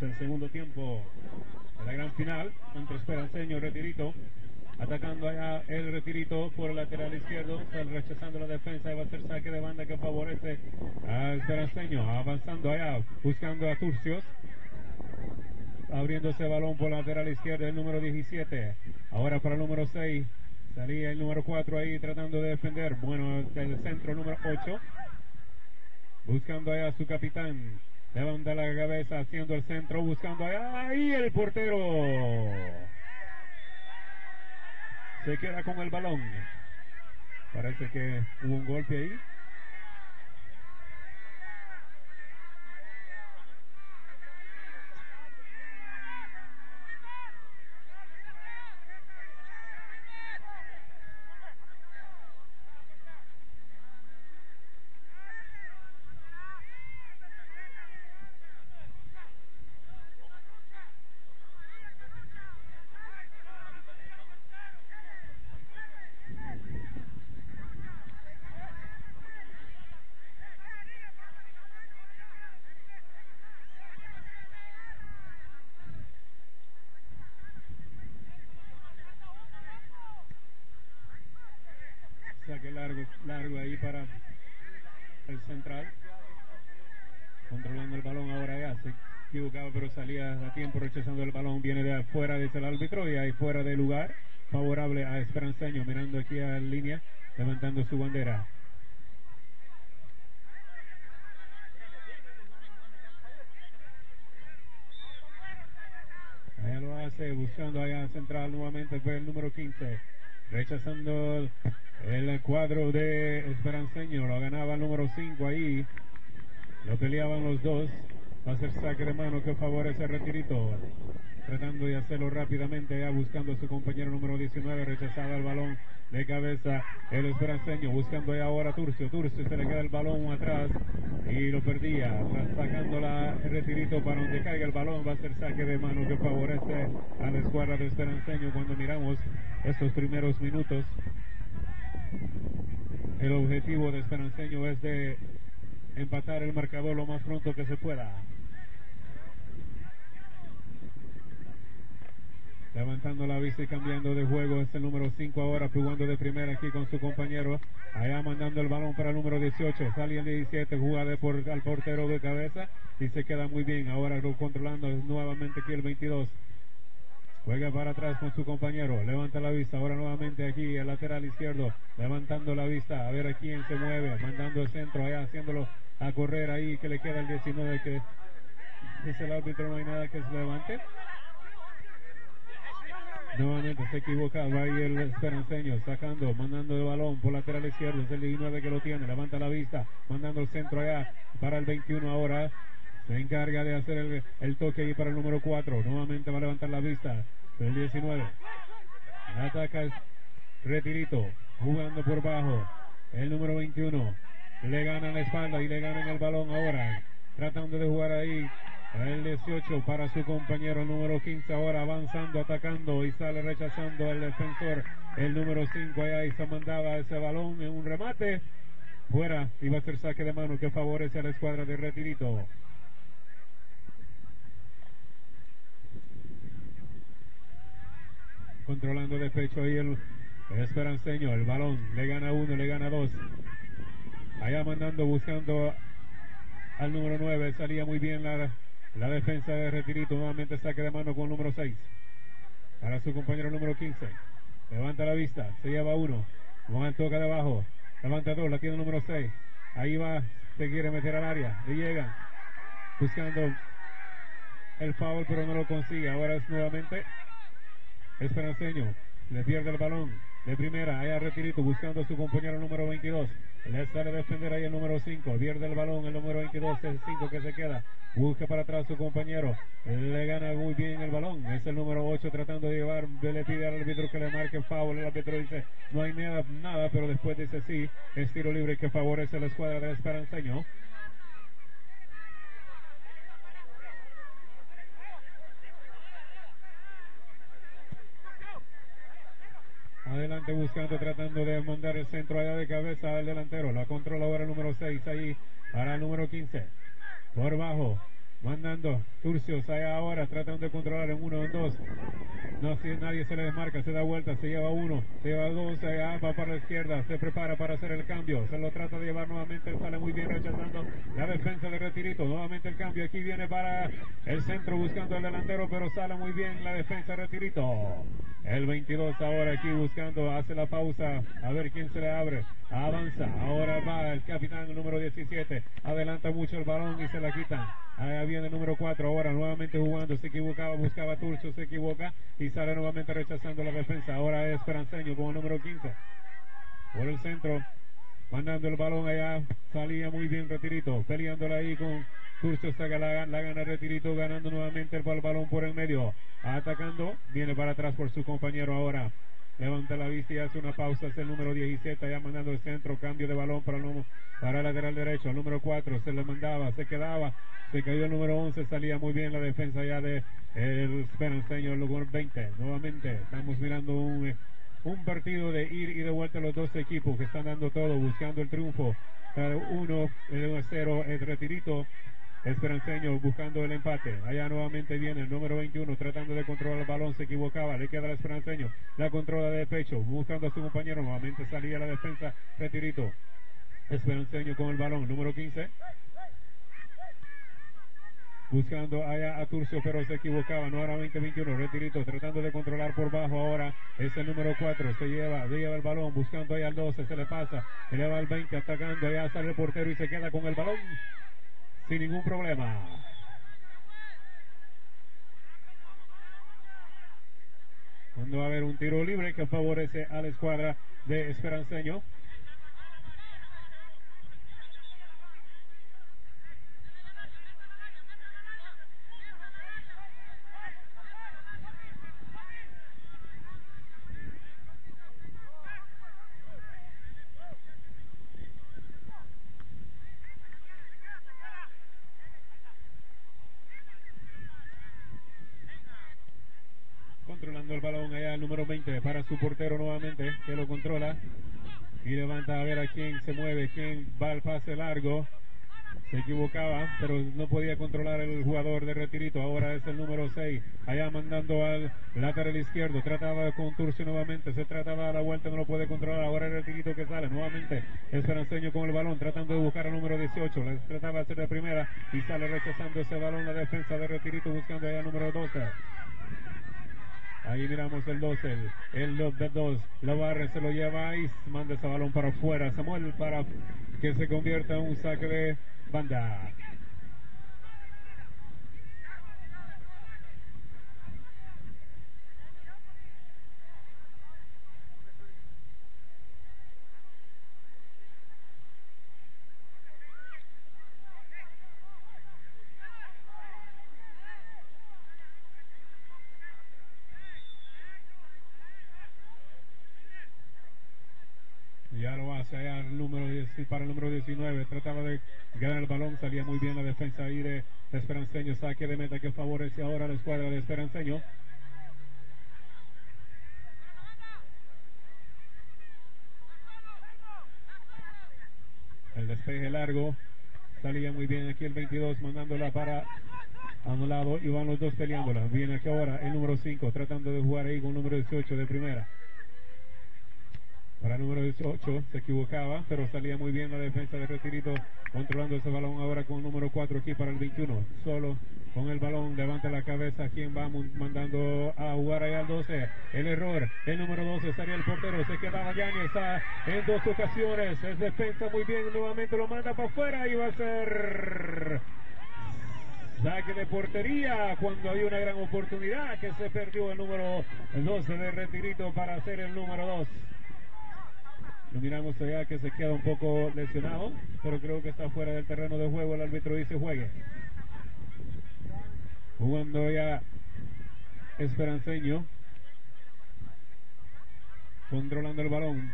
El segundo tiempo de la gran final entre Esperanceño Retirito. Atacando allá el Retirito por el lateral izquierdo, rechazando la defensa y va a ser saque de banda que favorece a Esperanceño. Avanzando allá, buscando a Turcios. Abriendo ese balón por la lateral izquierda el número 17. Ahora para el número 6. Salía el número 4 ahí tratando de defender. Bueno, del centro número 8. Buscando allá a su capitán. Levanta la cabeza haciendo el centro. Buscando. Ahí el portero. Se queda con el balón. Parece que hubo un golpe ahí. Saque largo, largo ahí para el central. Controlando el balón ahora ya. Se equivocaba pero salía a tiempo rechazando el balón. Viene de afuera, dice el árbitro, y ahí fuera de lugar. Favorable a Esperanceño, mirando aquí a línea, levantando su bandera. Allá lo hace, buscando allá central nuevamente fue el número 15. Rechazando el cuadro de Esperanceño, lo ganaba el número 5 ahí. Lo peleaban los dos. Va a ser saque de mano que favorece el retirito. Tratando de hacerlo rápidamente, ya buscando su compañero número 19, rechazada el balón de cabeza el esperanceño, buscando ya ahora Turcio. Turcio se le queda el balón atrás y lo perdía. Tras Sacándola el retirito para donde caiga el balón, va a ser saque de mano que favorece a la escuadra de esperanceño cuando miramos estos primeros minutos. El objetivo de Esperanceño es de empatar el marcador lo más pronto que se pueda. Levantando la vista y cambiando de juego es el número 5 ahora jugando de primera aquí con su compañero. Allá mandando el balón para el número 18. Sale el 17, juega de por, al portero de cabeza y se queda muy bien. Ahora controlando nuevamente aquí el 22. Juega para atrás con su compañero, levanta la vista, ahora nuevamente aquí el lateral izquierdo, levantando la vista, a ver a quién se mueve, mandando el centro allá, haciéndolo a correr ahí, que le queda el 19, que dice el árbitro, no hay nada que se levante. Nuevamente se equivoca, va ahí el esperanceño, sacando, mandando el balón por lateral izquierdo, es el 19 que lo tiene, levanta la vista, mandando el centro allá para el 21 ahora, se encarga de hacer el, toque ahí para el número 4. Nuevamente va a levantar la vista. El 19. Ataca el retirito. Jugando por bajo. El número 21. Le gana la espalda y le ganan el balón ahora. Tratando de jugar ahí. El 18 para su compañero el número 15 ahora avanzando, atacando y sale rechazando el defensor. El número 5 allá y se mandaba ese balón en un remate. Fuera y va a ser saque de mano que favorece a la escuadra de retirito. Controlando de pecho ahí el, Esperanceño, el balón, le gana uno, le gana dos. Allá mandando, buscando al número 9, salía muy bien la, la defensa de Retirito, nuevamente saque de mano con el número 6. Para su compañero número 15. Levanta la vista, se lleva uno. Juan toca de abajo, levanta dos, la tiene el número 6. Ahí va, se quiere meter al área, le llegan. Buscando el foul, pero no lo consigue. Ahora es nuevamente Esperanceño le pierde el balón de primera, allá retirito buscando a su compañero número 22. Le sale a defender ahí el número 5, pierde el balón el número 22, el 5 que se queda. Busca para atrás su compañero, le gana muy bien el balón. Es el número 8 tratando de llevar, le pide al árbitro que le marque foul. El árbitro dice no hay nada, nada, pero después dice sí, es tiro libre que favorece a la escuadra de Esperanceño. Adelante buscando, tratando de mandar el centro allá de cabeza al delantero. La controla ahora el número 6 ahí para el número 15. Por bajo. Mandando Turcios allá ahora, tratando de controlar en uno, en dos. No, si nadie se le desmarca, se da vuelta, se lleva uno, se lleva dos, allá va para la izquierda, se prepara para hacer el cambio, se lo trata de llevar nuevamente, sale muy bien rechazando la defensa de Retirito, nuevamente el cambio, aquí viene para el centro buscando el delantero, pero sale muy bien la defensa de Retirito. El 22 ahora aquí buscando, hace la pausa, a ver quién se le abre, avanza, ahora va el capitán número 17, adelanta mucho el balón y se la quitan. Allá viene número 4, ahora nuevamente jugando, se equivocaba, buscaba Turcio, se equivoca y sale nuevamente rechazando la defensa. Ahora es Esperanceño como número 15. Por el centro, mandando el balón allá, salía muy bien Retirito, peleándola ahí con Turcio, saca la, la gana Retirito, ganando nuevamente el balón por el medio. Atacando, viene para atrás por su compañero ahora. Levanta la vista y hace una pausa. Es el número 17, ya mandando el centro. Cambio de balón para el, para lateral derecho. El número 4 se le mandaba, se quedaba. Se cayó el número 11. Salía muy bien la defensa ya de el el número 20. Nuevamente, estamos mirando un, un partido de ir y de vuelta los dos equipos que están dando todo, buscando el triunfo. Cada uno, el 1 0, el retirito. Esperanceño buscando el empate. Allá nuevamente viene el número 21 tratando de controlar el balón. Se equivocaba. Le queda al Esperanceño. La controla de pecho. Buscando a su compañero. Nuevamente salía la defensa. Retirito. Esperanceño con el balón. Número 15. Buscando allá a Turcio, pero se equivocaba. Nuevamente 21. Retirito tratando de controlar por bajo. Ahora es el número 4. Se lleva, lleva el balón. Buscando allá al 12. Se le pasa. Eleva al 20. Atacando. Allá sale el portero y se queda con el balón sin ningún problema. Cuando va a haber un tiro libre que favorece a la escuadra de Esperanceño. Controlando el balón allá el número 20 para su portero nuevamente, que lo controla. Y levanta a ver a quién quién va al pase largo. Se equivocaba, pero no podía controlar el jugador de retirito. Ahora es el número 6. Allá mandando al lateral izquierdo. Trataba con Turcio nuevamente. Se trataba a la vuelta, no lo puede controlar. Ahora el retirito que sale nuevamente. Esperanceño con el balón, tratando de buscar al número 18. Le trataba de hacer de primera y sale rechazando ese balón la defensa de retirito buscando allá al número 12. Ahí miramos el 12, el, el 2 de 2. La barra se lo lleva y manda ese balón para afuera. Samuel para que se convierta en un saque de banda. Ya lo hace allá el número 10, para el número 19. Trataba de ganar el balón, salía muy bien la defensa ahí de, Esperanceño. Saque de meta que favorece ahora la escuadra de Esperanceño. El despeje largo. Salía muy bien aquí el 22, mandándola para a un lado y van los dos peleándola. Viene aquí ahora el número 5, tratando de jugar ahí con el número 18 de primera. Para el número 18 se equivocaba, pero salía muy bien la defensa de Retirito, controlando ese balón ahora con el número 4 aquí para el 21. Solo con el balón, levanta la cabeza, quien va mandando a jugar allá al 12. El error, el número 12 salía el portero, se quedaba ah, en dos ocasiones. Es defensa muy bien, nuevamente lo manda para afuera y va a ser Saque de portería cuando había una gran oportunidad que se perdió el número 12 de Retirito para hacer el número 2. Lo miramos allá que se queda un poco lesionado, pero creo que está fuera del terreno de juego. El árbitro dice juegue. Jugando ya Esperanceño. Controlando el balón.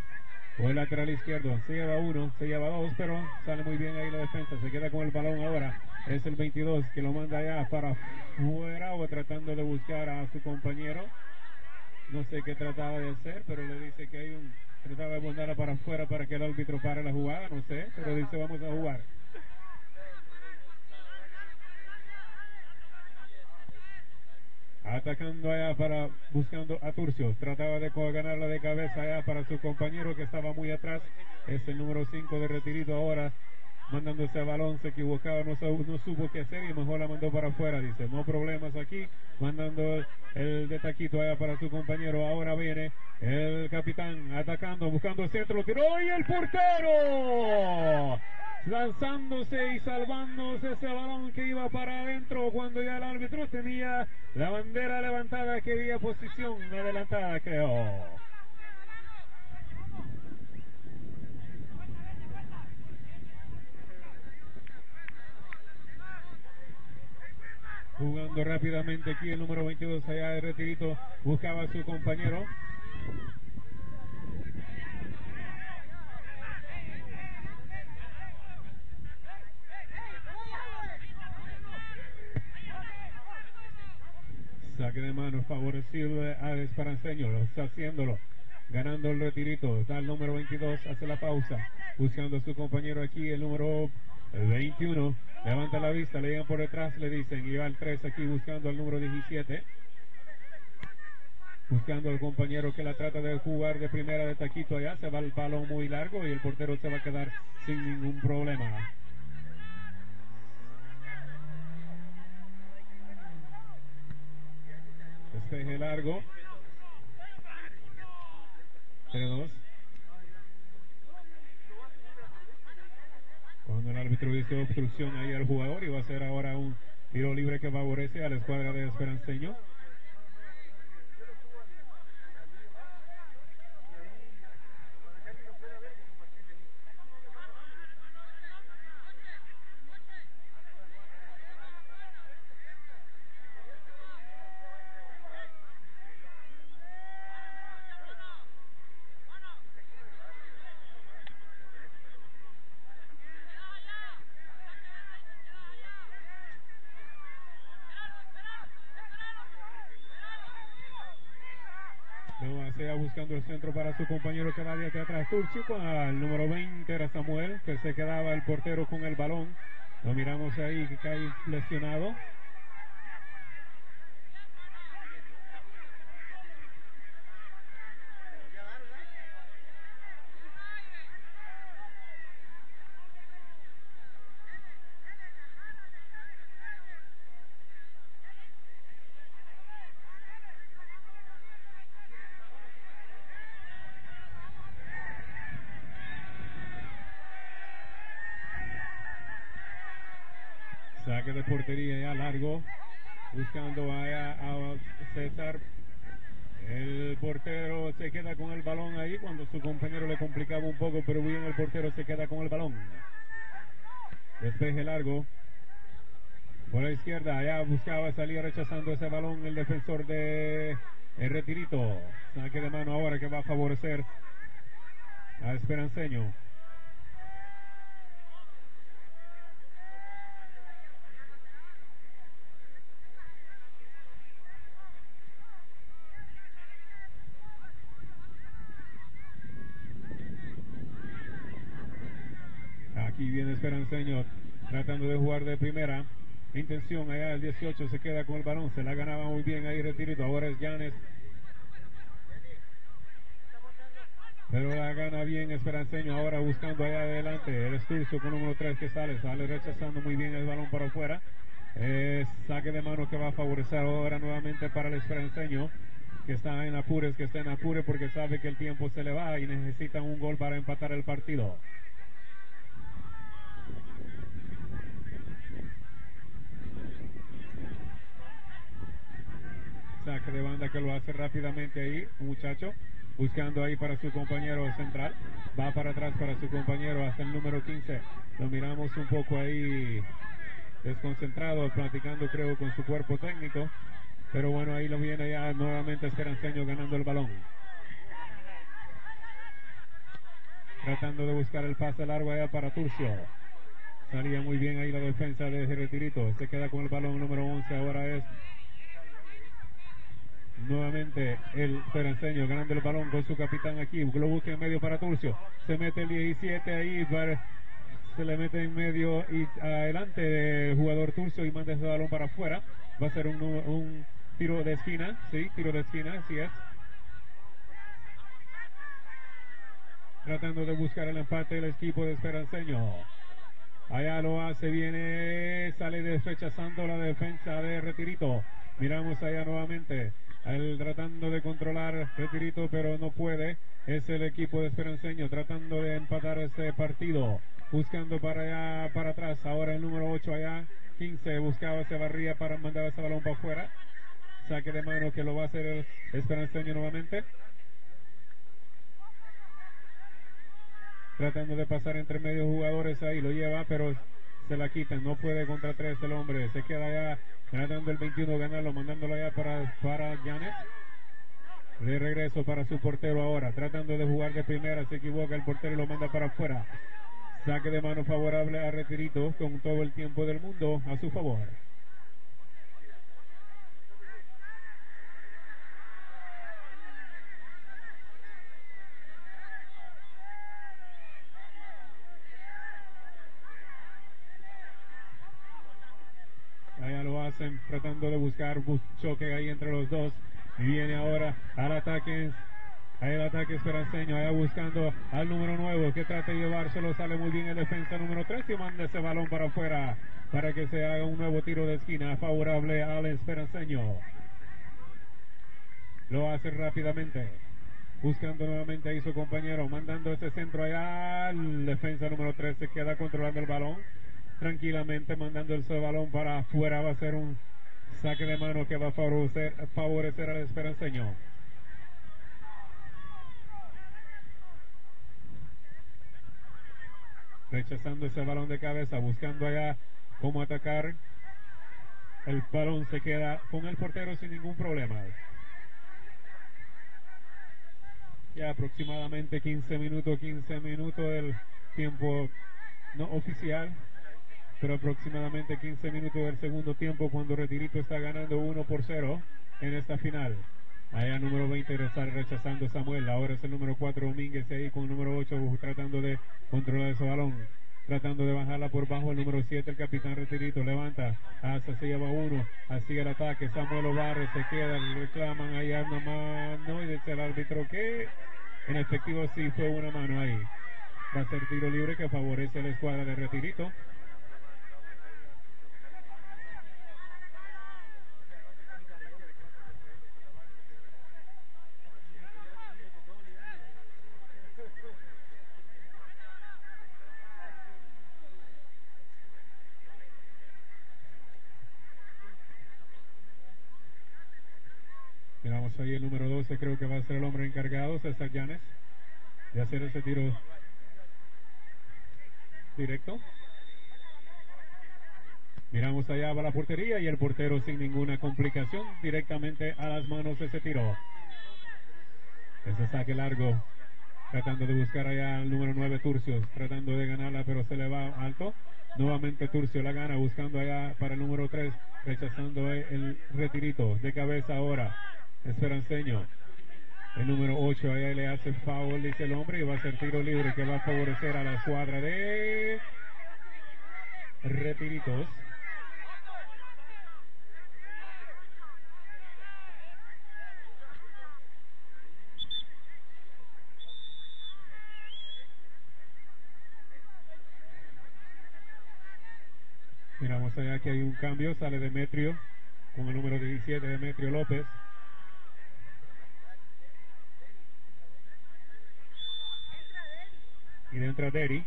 O el lateral izquierdo. Se lleva uno, se lleva dos, pero sale muy bien ahí la defensa. Se queda con el balón ahora. Es el 22 que lo manda ya para fuera o tratando de buscar a su compañero. No sé qué trataba de hacer, pero le dice que hay un. Trataba de mandarla para afuera para que el árbitro pare la jugada, no sé, pero dice vamos a jugar. Atacando allá para, buscando a Turcios. Trataba de ganarla de cabeza allá para su compañero que estaba muy atrás. Es el número 5 de retirito ahora Mandando ese balón, se equivocaba, no, no supo qué hacer y mejor la mandó para afuera. Dice, no problemas aquí. Mandando el de taquito allá para su compañero. Ahora viene el capitán atacando, buscando centro. Lo tiró y el portero lanzándose y salvándose ese balón que iba para adentro cuando ya el árbitro tenía la bandera levantada que había posición adelantada creo. Jugando rápidamente aquí el número 22 allá de retirito buscaba a su compañero. Saque de mano favorecido a Esperanceño, está haciéndolo, ganando el retirito. Está el número 22, hace la pausa, buscando a su compañero aquí, el número 21. Levanta la vista, le llegan por detrás, le dicen, y va el 3 aquí buscando al número 17. Buscando al compañero que la trata de jugar de primera de taquito allá, se va el balón muy largo y el portero se va a quedar sin ningún problema. Despeje largo. 3-2. Cuando el árbitro dice obstrucción ahí al jugador y va a ser ahora un tiro libre que favorece a la escuadra de Esperanceño. Luego sea buscando el centro para su compañero que va de atrás. Turcio con el número 20 era Samuel, que se quedaba el portero con el balón. Lo miramos ahí que cae lesionado. Saque de portería ya largo. Buscando allá a César. El portero se queda con el balón ahí cuando su compañero le complicaba un poco, pero bien el portero se queda con el balón. Despeje largo. Por la izquierda, allá rechazando ese balón el defensor de el retirito. Saque de mano ahora que va a favorecer a Esperanceño. Aquí viene Esperanceño tratando de jugar de primera. Allá el 18 se queda con el balón. Se la ganaba muy bien ahí retirito. Ahora es Llanes. Pero la gana bien Esperanceño. Ahora buscando allá adelante. El Esturcio con número 3 que sale. Sale rechazando muy bien el balón para afuera. Eh, saque de mano que va a favorecer ahora nuevamente para el Esperanceño. Que está en apures, que está en apures porque sabe que el tiempo se le va y necesitan un gol para empatar el partido. Saque de banda que lo hace rápidamente ahí, muchacho, buscando ahí para su compañero central. Va para atrás para su compañero hasta el número 15. Lo miramos un poco ahí desconcentrado, platicando creo con su cuerpo técnico. Pero bueno, ahí lo viene ya nuevamente Esperanceño ganando el balón. Tratando de buscar el pase largo allá para Turcio. Salía muy bien ahí la defensa de Retirito. Se queda con el balón número 11. Ahora es nuevamente el Esperanceño ganando el balón con su capitán aquí. Lo busca en medio para Turcio. Se mete el 17 ahí. se le mete en medio y adelante el jugador Turcio y manda ese balón para afuera. Va a ser un, un tiro de esquina, sí, tiro de esquina, así es. Tratando de buscar el empate el equipo de Esperanceño. Allá lo hace, viene, sale rechazando la defensa de Retirito. Miramos allá nuevamente. Él tratando de controlar Retirito, pero no puede. Es el equipo de Esperanceño tratando de empatar ese partido. Buscando para allá, para atrás. Ahora el número 8 allá. 15 buscaba ese barría para mandar ese balón para afuera. Saque de mano que lo va a hacer el Esperanceño nuevamente. Tratando de pasar entre medios jugadores ahí. Lo lleva, pero se la quitan. No puede contra tres el hombre. Se queda allá tratando el 21 ganarlo, mandándolo allá para, para Janet. De regreso para su portero ahora, tratando de jugar de primera, se equivoca el portero y lo manda para afuera. Saque de mano favorable a Retirito con todo el tiempo del mundo a su favor. Tratando de buscar bus- choque ahí entre los dos. Viene ahora al ataque. Ahí el ataque esperanceño, allá buscando al número nuevo que trata de llevárselo, sale muy bien el defensa número 3 y manda ese balón para afuera para que se haga un nuevo tiro de esquina favorable al esperanceño. Lo hace rápidamente, buscando nuevamente ahí su compañero, mandando ese centro allá, el defensa número 3 se queda controlando el balón, tranquilamente mandando ese balón para afuera, va a ser un saque de mano que va a favorecer, favorecer al esperanceño. rechazando ese balón de cabeza, buscando allá cómo atacar. El balón se queda con el portero sin ningún problema. Ya aproximadamente 15 minutos, 15 minutos del tiempo no oficial, pero aproximadamente 15 minutos del segundo tiempo cuando Retirito está ganando 1 por 0 en esta final. Allá número 20 está rechazando Samuel. Ahora es el número 4 Domínguez ahí con el número 8 tratando de controlar ese balón. Tratando de bajarla por bajo el número 7, el capitán Retirito. Levanta, hasta se lleva uno. Así el ataque. Samuel Obarre se queda. Reclaman ahí una mano y dice el árbitro que en efectivo sí fue una mano ahí. Va a ser tiro libre que favorece a la escuadra de Retirito. Ahí el número 12, creo que va a ser el hombre encargado, César Llanes, de hacer ese tiro directo. Miramos allá va la portería y el portero sin ninguna complicación directamente a las manos ese tiro. Ese saque largo, tratando de buscar allá al número 9 Turcios, tratando de ganarla pero se le va alto. Nuevamente Turcio la gana buscando allá para el número 3, rechazando el retirito de cabeza ahora. Esperanceño. El número 8 allá le hace foul, dice el hombre, y va a ser tiro libre que va a favorecer a la escuadra de Retiritos. Miramos allá que hay un cambio, sale Demetrio con el número 17, Demetrio López. Y entra Derry.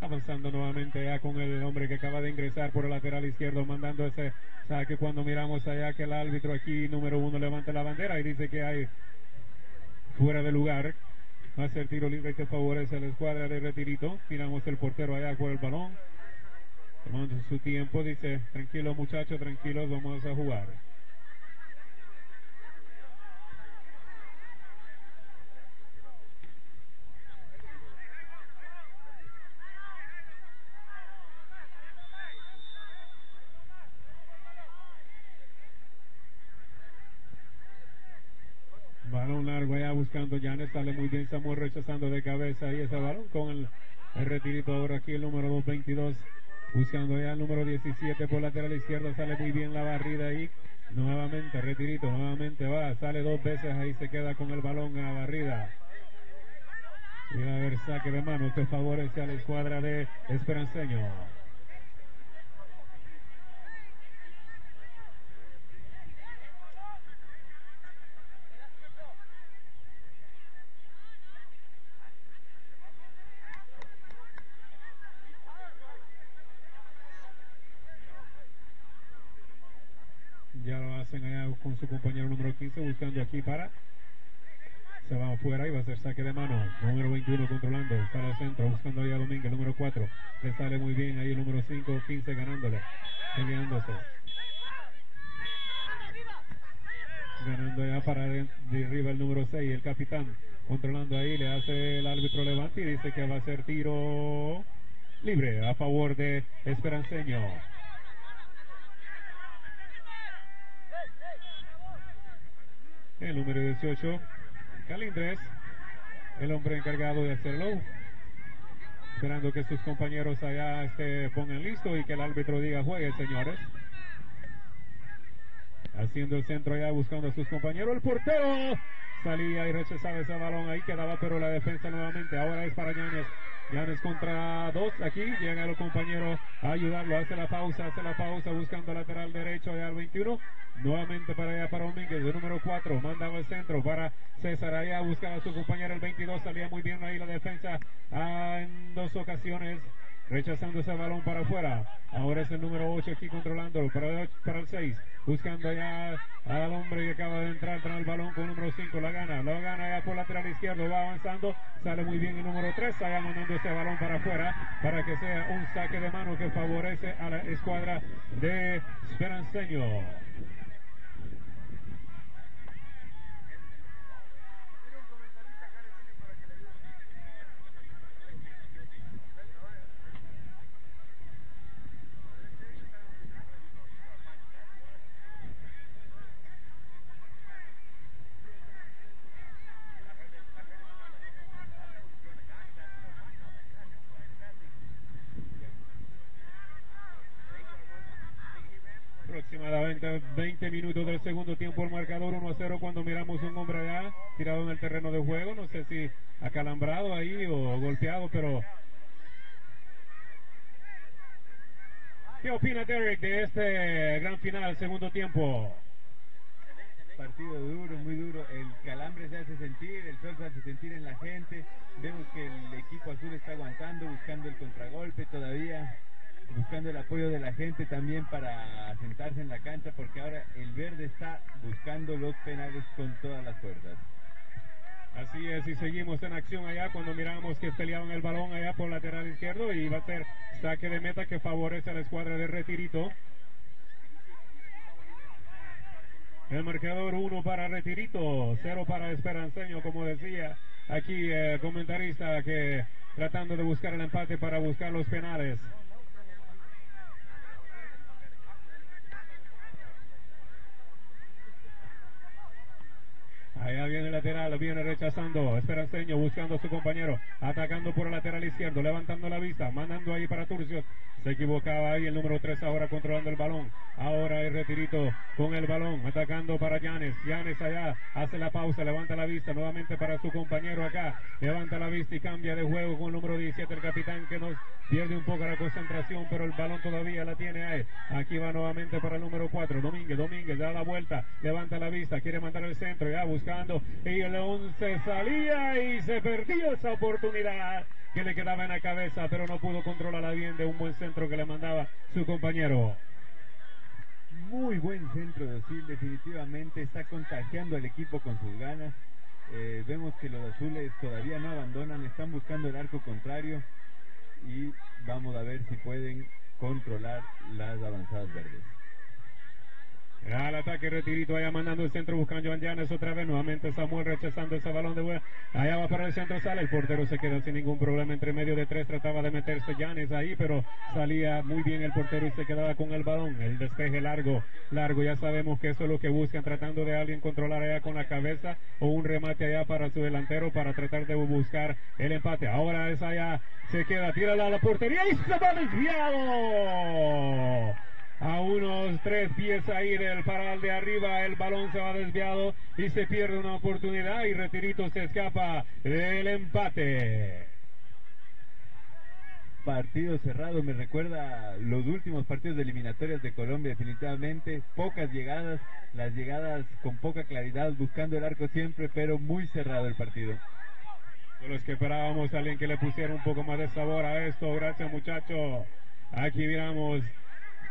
Avanzando nuevamente ya con el hombre que acaba de ingresar por el lateral izquierdo, mandando ese saque cuando miramos allá que el árbitro aquí, número uno, levanta la bandera y dice que hay fuera de lugar. Va a ser tiro libre que favorece a la escuadra de Retirito. Miramos el portero allá por el balón. Tomando su tiempo, dice, tranquilo muchachos, tranquilos, vamos a jugar. Balón largo allá buscando Janes, sale muy bien Samuel rechazando de cabeza y ese balón con el El retirito ahora aquí el número 222. Buscando ya el número 17 por lateral izquierdo. Sale muy bien la barrida ahí. Nuevamente, retirito, nuevamente va. Sale dos veces ahí, se queda con el balón a la barrida. Y va a haber que favorece a la escuadra de Esperanceño. Ya lo hacen allá con su compañero número 15 buscando aquí para. Se va afuera y va a ser saque de mano. Número 21 controlando. Sale al centro buscando allá a Domínguez. Número 4. Le sale muy bien ahí el número 5. 15 ganándole. Peleándose. Ganando ya para de, de arriba el número 6. El capitán controlando ahí. Le hace el árbitro levante y dice que va a ser tiro libre a favor de Esperanceño. El número 18, Calindres, el hombre encargado de hacerlo. Esperando que sus compañeros allá se pongan listos y que el árbitro diga juegue, señores. Haciendo el centro allá buscando a sus compañeros. El portero salía y rechazaba ese balón. Ahí quedaba, pero la defensa nuevamente. Ahora es para Yanes. Yanes contra dos. Aquí llega el compañero a ayudarlo. Hace la pausa, hace la pausa buscando lateral derecho allá al 21. Nuevamente para allá para Domínguez, el número 4, mandaba el centro para César allá a buscar a su compañero el 22, salía muy bien ahí la defensa ah, en dos ocasiones, rechazando ese balón para afuera. Ahora es el número 8 aquí controlándolo. Para el, para el 6, buscando allá al hombre que acaba de entrar. Tras el balón con el número 5, la gana, la gana allá por lateral izquierdo, va avanzando, sale muy bien el número 3, allá mandando ese balón para afuera. Para que sea un saque de mano que favorece a la escuadra de Esperanceño. Aproximadamente 20 minutos del segundo tiempo, el marcador 1 a 0 cuando miramos un hombre allá tirado en el terreno de juego, no sé si acalambrado ahí o golpeado, pero... ¿Qué opina Derek de este gran final, segundo tiempo? Partido duro, muy duro. El calambre se hace sentir, el sol se hace sentir en la gente. Vemos que el equipo azul está aguantando, buscando el contragolpe todavía, buscando el apoyo de la gente también para sentarse en la cancha, porque ahora el verde está buscando los penales con todas las fuerzas. Así es, y seguimos en acción allá cuando miramos que peleaban el balón allá por lateral izquierdo y va a ser saque de meta que favorece a la escuadra de Retirito. El marcador 1 para Retirito, 0 para Esperanceño, como decía aquí el comentarista que tratando de buscar el empate para buscar los penales. Allá viene el lateral, viene rechazando, Esperanceño buscando a su compañero, atacando por el lateral izquierdo, levantando la vista, mandando ahí para Turcios, se equivocaba ahí el número 3 ahora controlando el balón, ahora el retirito con el balón, atacando para Llanes, Llanes allá, hace la pausa, levanta la vista nuevamente para su compañero acá, levanta la vista y cambia de juego con el número 17, el capitán que nos pierde un poco la concentración, pero el balón todavía la tiene ahí, aquí va nuevamente para el número 4, Domínguez, Domínguez da la vuelta, levanta la vista, quiere mandar el centro, ya buscando y el 11 salía y se perdió esa oportunidad que le quedaba en la cabeza, pero no pudo controlarla bien de un buen centro que le mandaba su compañero. Muy buen centro de Osil, definitivamente está contagiando al equipo con sus ganas. Eh, vemos que los azules todavía no abandonan, están buscando el arco contrario y vamos a ver si pueden controlar las avanzadas verdes. Al ataque retirito allá mandando el centro buscando Joan Llanes otra vez. Nuevamente Samuel rechazando ese balón de vuelta. Allá va para el centro, sale. El portero se queda sin ningún problema entre medio de tres. Trataba de meterse Llanes ahí, pero salía muy bien el portero y se quedaba con el balón. El despeje largo, largo. Ya sabemos que eso es lo que buscan, tratando de alguien controlar allá con la cabeza o un remate allá para su delantero para tratar de buscar el empate. Ahora es allá, se queda, tira a la portería y se va desviado a unos tres pies ahí del paral de arriba, el balón se va desviado y se pierde una oportunidad y Retirito se escapa del empate. Partido cerrado, me recuerda los últimos partidos de eliminatorias de Colombia, definitivamente. Pocas llegadas, las llegadas con poca claridad, buscando el arco siempre, pero muy cerrado el partido. De los que esperábamos alguien que le pusiera un poco más de sabor a esto. Gracias, muchachos. Aquí miramos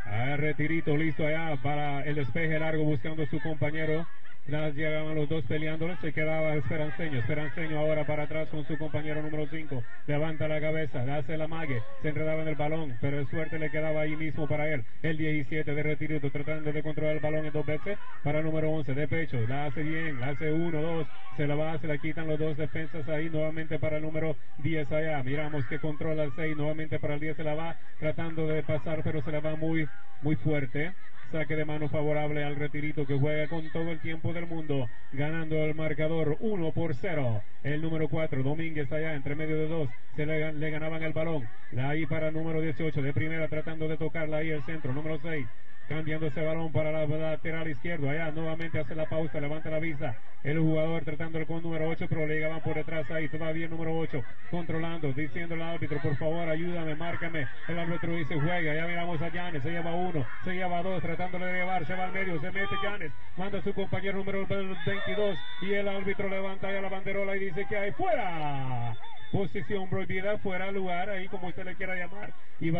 a Retirito listo allá para el despeje largo buscando a su compañero. Las llegaban los dos peleándole, se quedaba Esperanceño. Esperanceño ahora para atrás con su compañero número 5. Levanta la cabeza, hace la mague, se enredaba en el balón, pero de suerte le quedaba ahí mismo para él. El 17 de Retirito tratando de controlar el balón en dos veces para el número 11 de pecho. La hace bien, la hace uno, dos, se la va, se la quitan los dos defensas ahí nuevamente para el número 10 allá. Miramos que controla el 6, nuevamente para el 10 se la va tratando de pasar, pero se la va muy, muy fuerte saque de mano favorable al retirito que juega con todo el tiempo del mundo, ganando el marcador 1 por 0. El número 4, Domínguez allá entre medio de dos, se le, ganaban el balón. Ahí para el número 18 de primera tratando de tocarla ahí el centro, número 6. Cambiando ese balón para la lateral izquierdo. Allá nuevamente hace la pausa, levanta la vista. El jugador tratando con número 8, pero le llegaban por detrás ahí. Todavía el número 8 controlando, diciendo al árbitro, por favor, ayúdame, márcame. El árbitro dice, juega. Ya miramos a Llanes, se lleva uno, se lleva dos, tratando de llevar, se va al medio, se mete Llanes, manda a su compañero número 22 y el árbitro levanta ya la banderola y dice que hay fuera. Posición prohibida, fuera lugar, ahí como usted le quiera llamar. Y va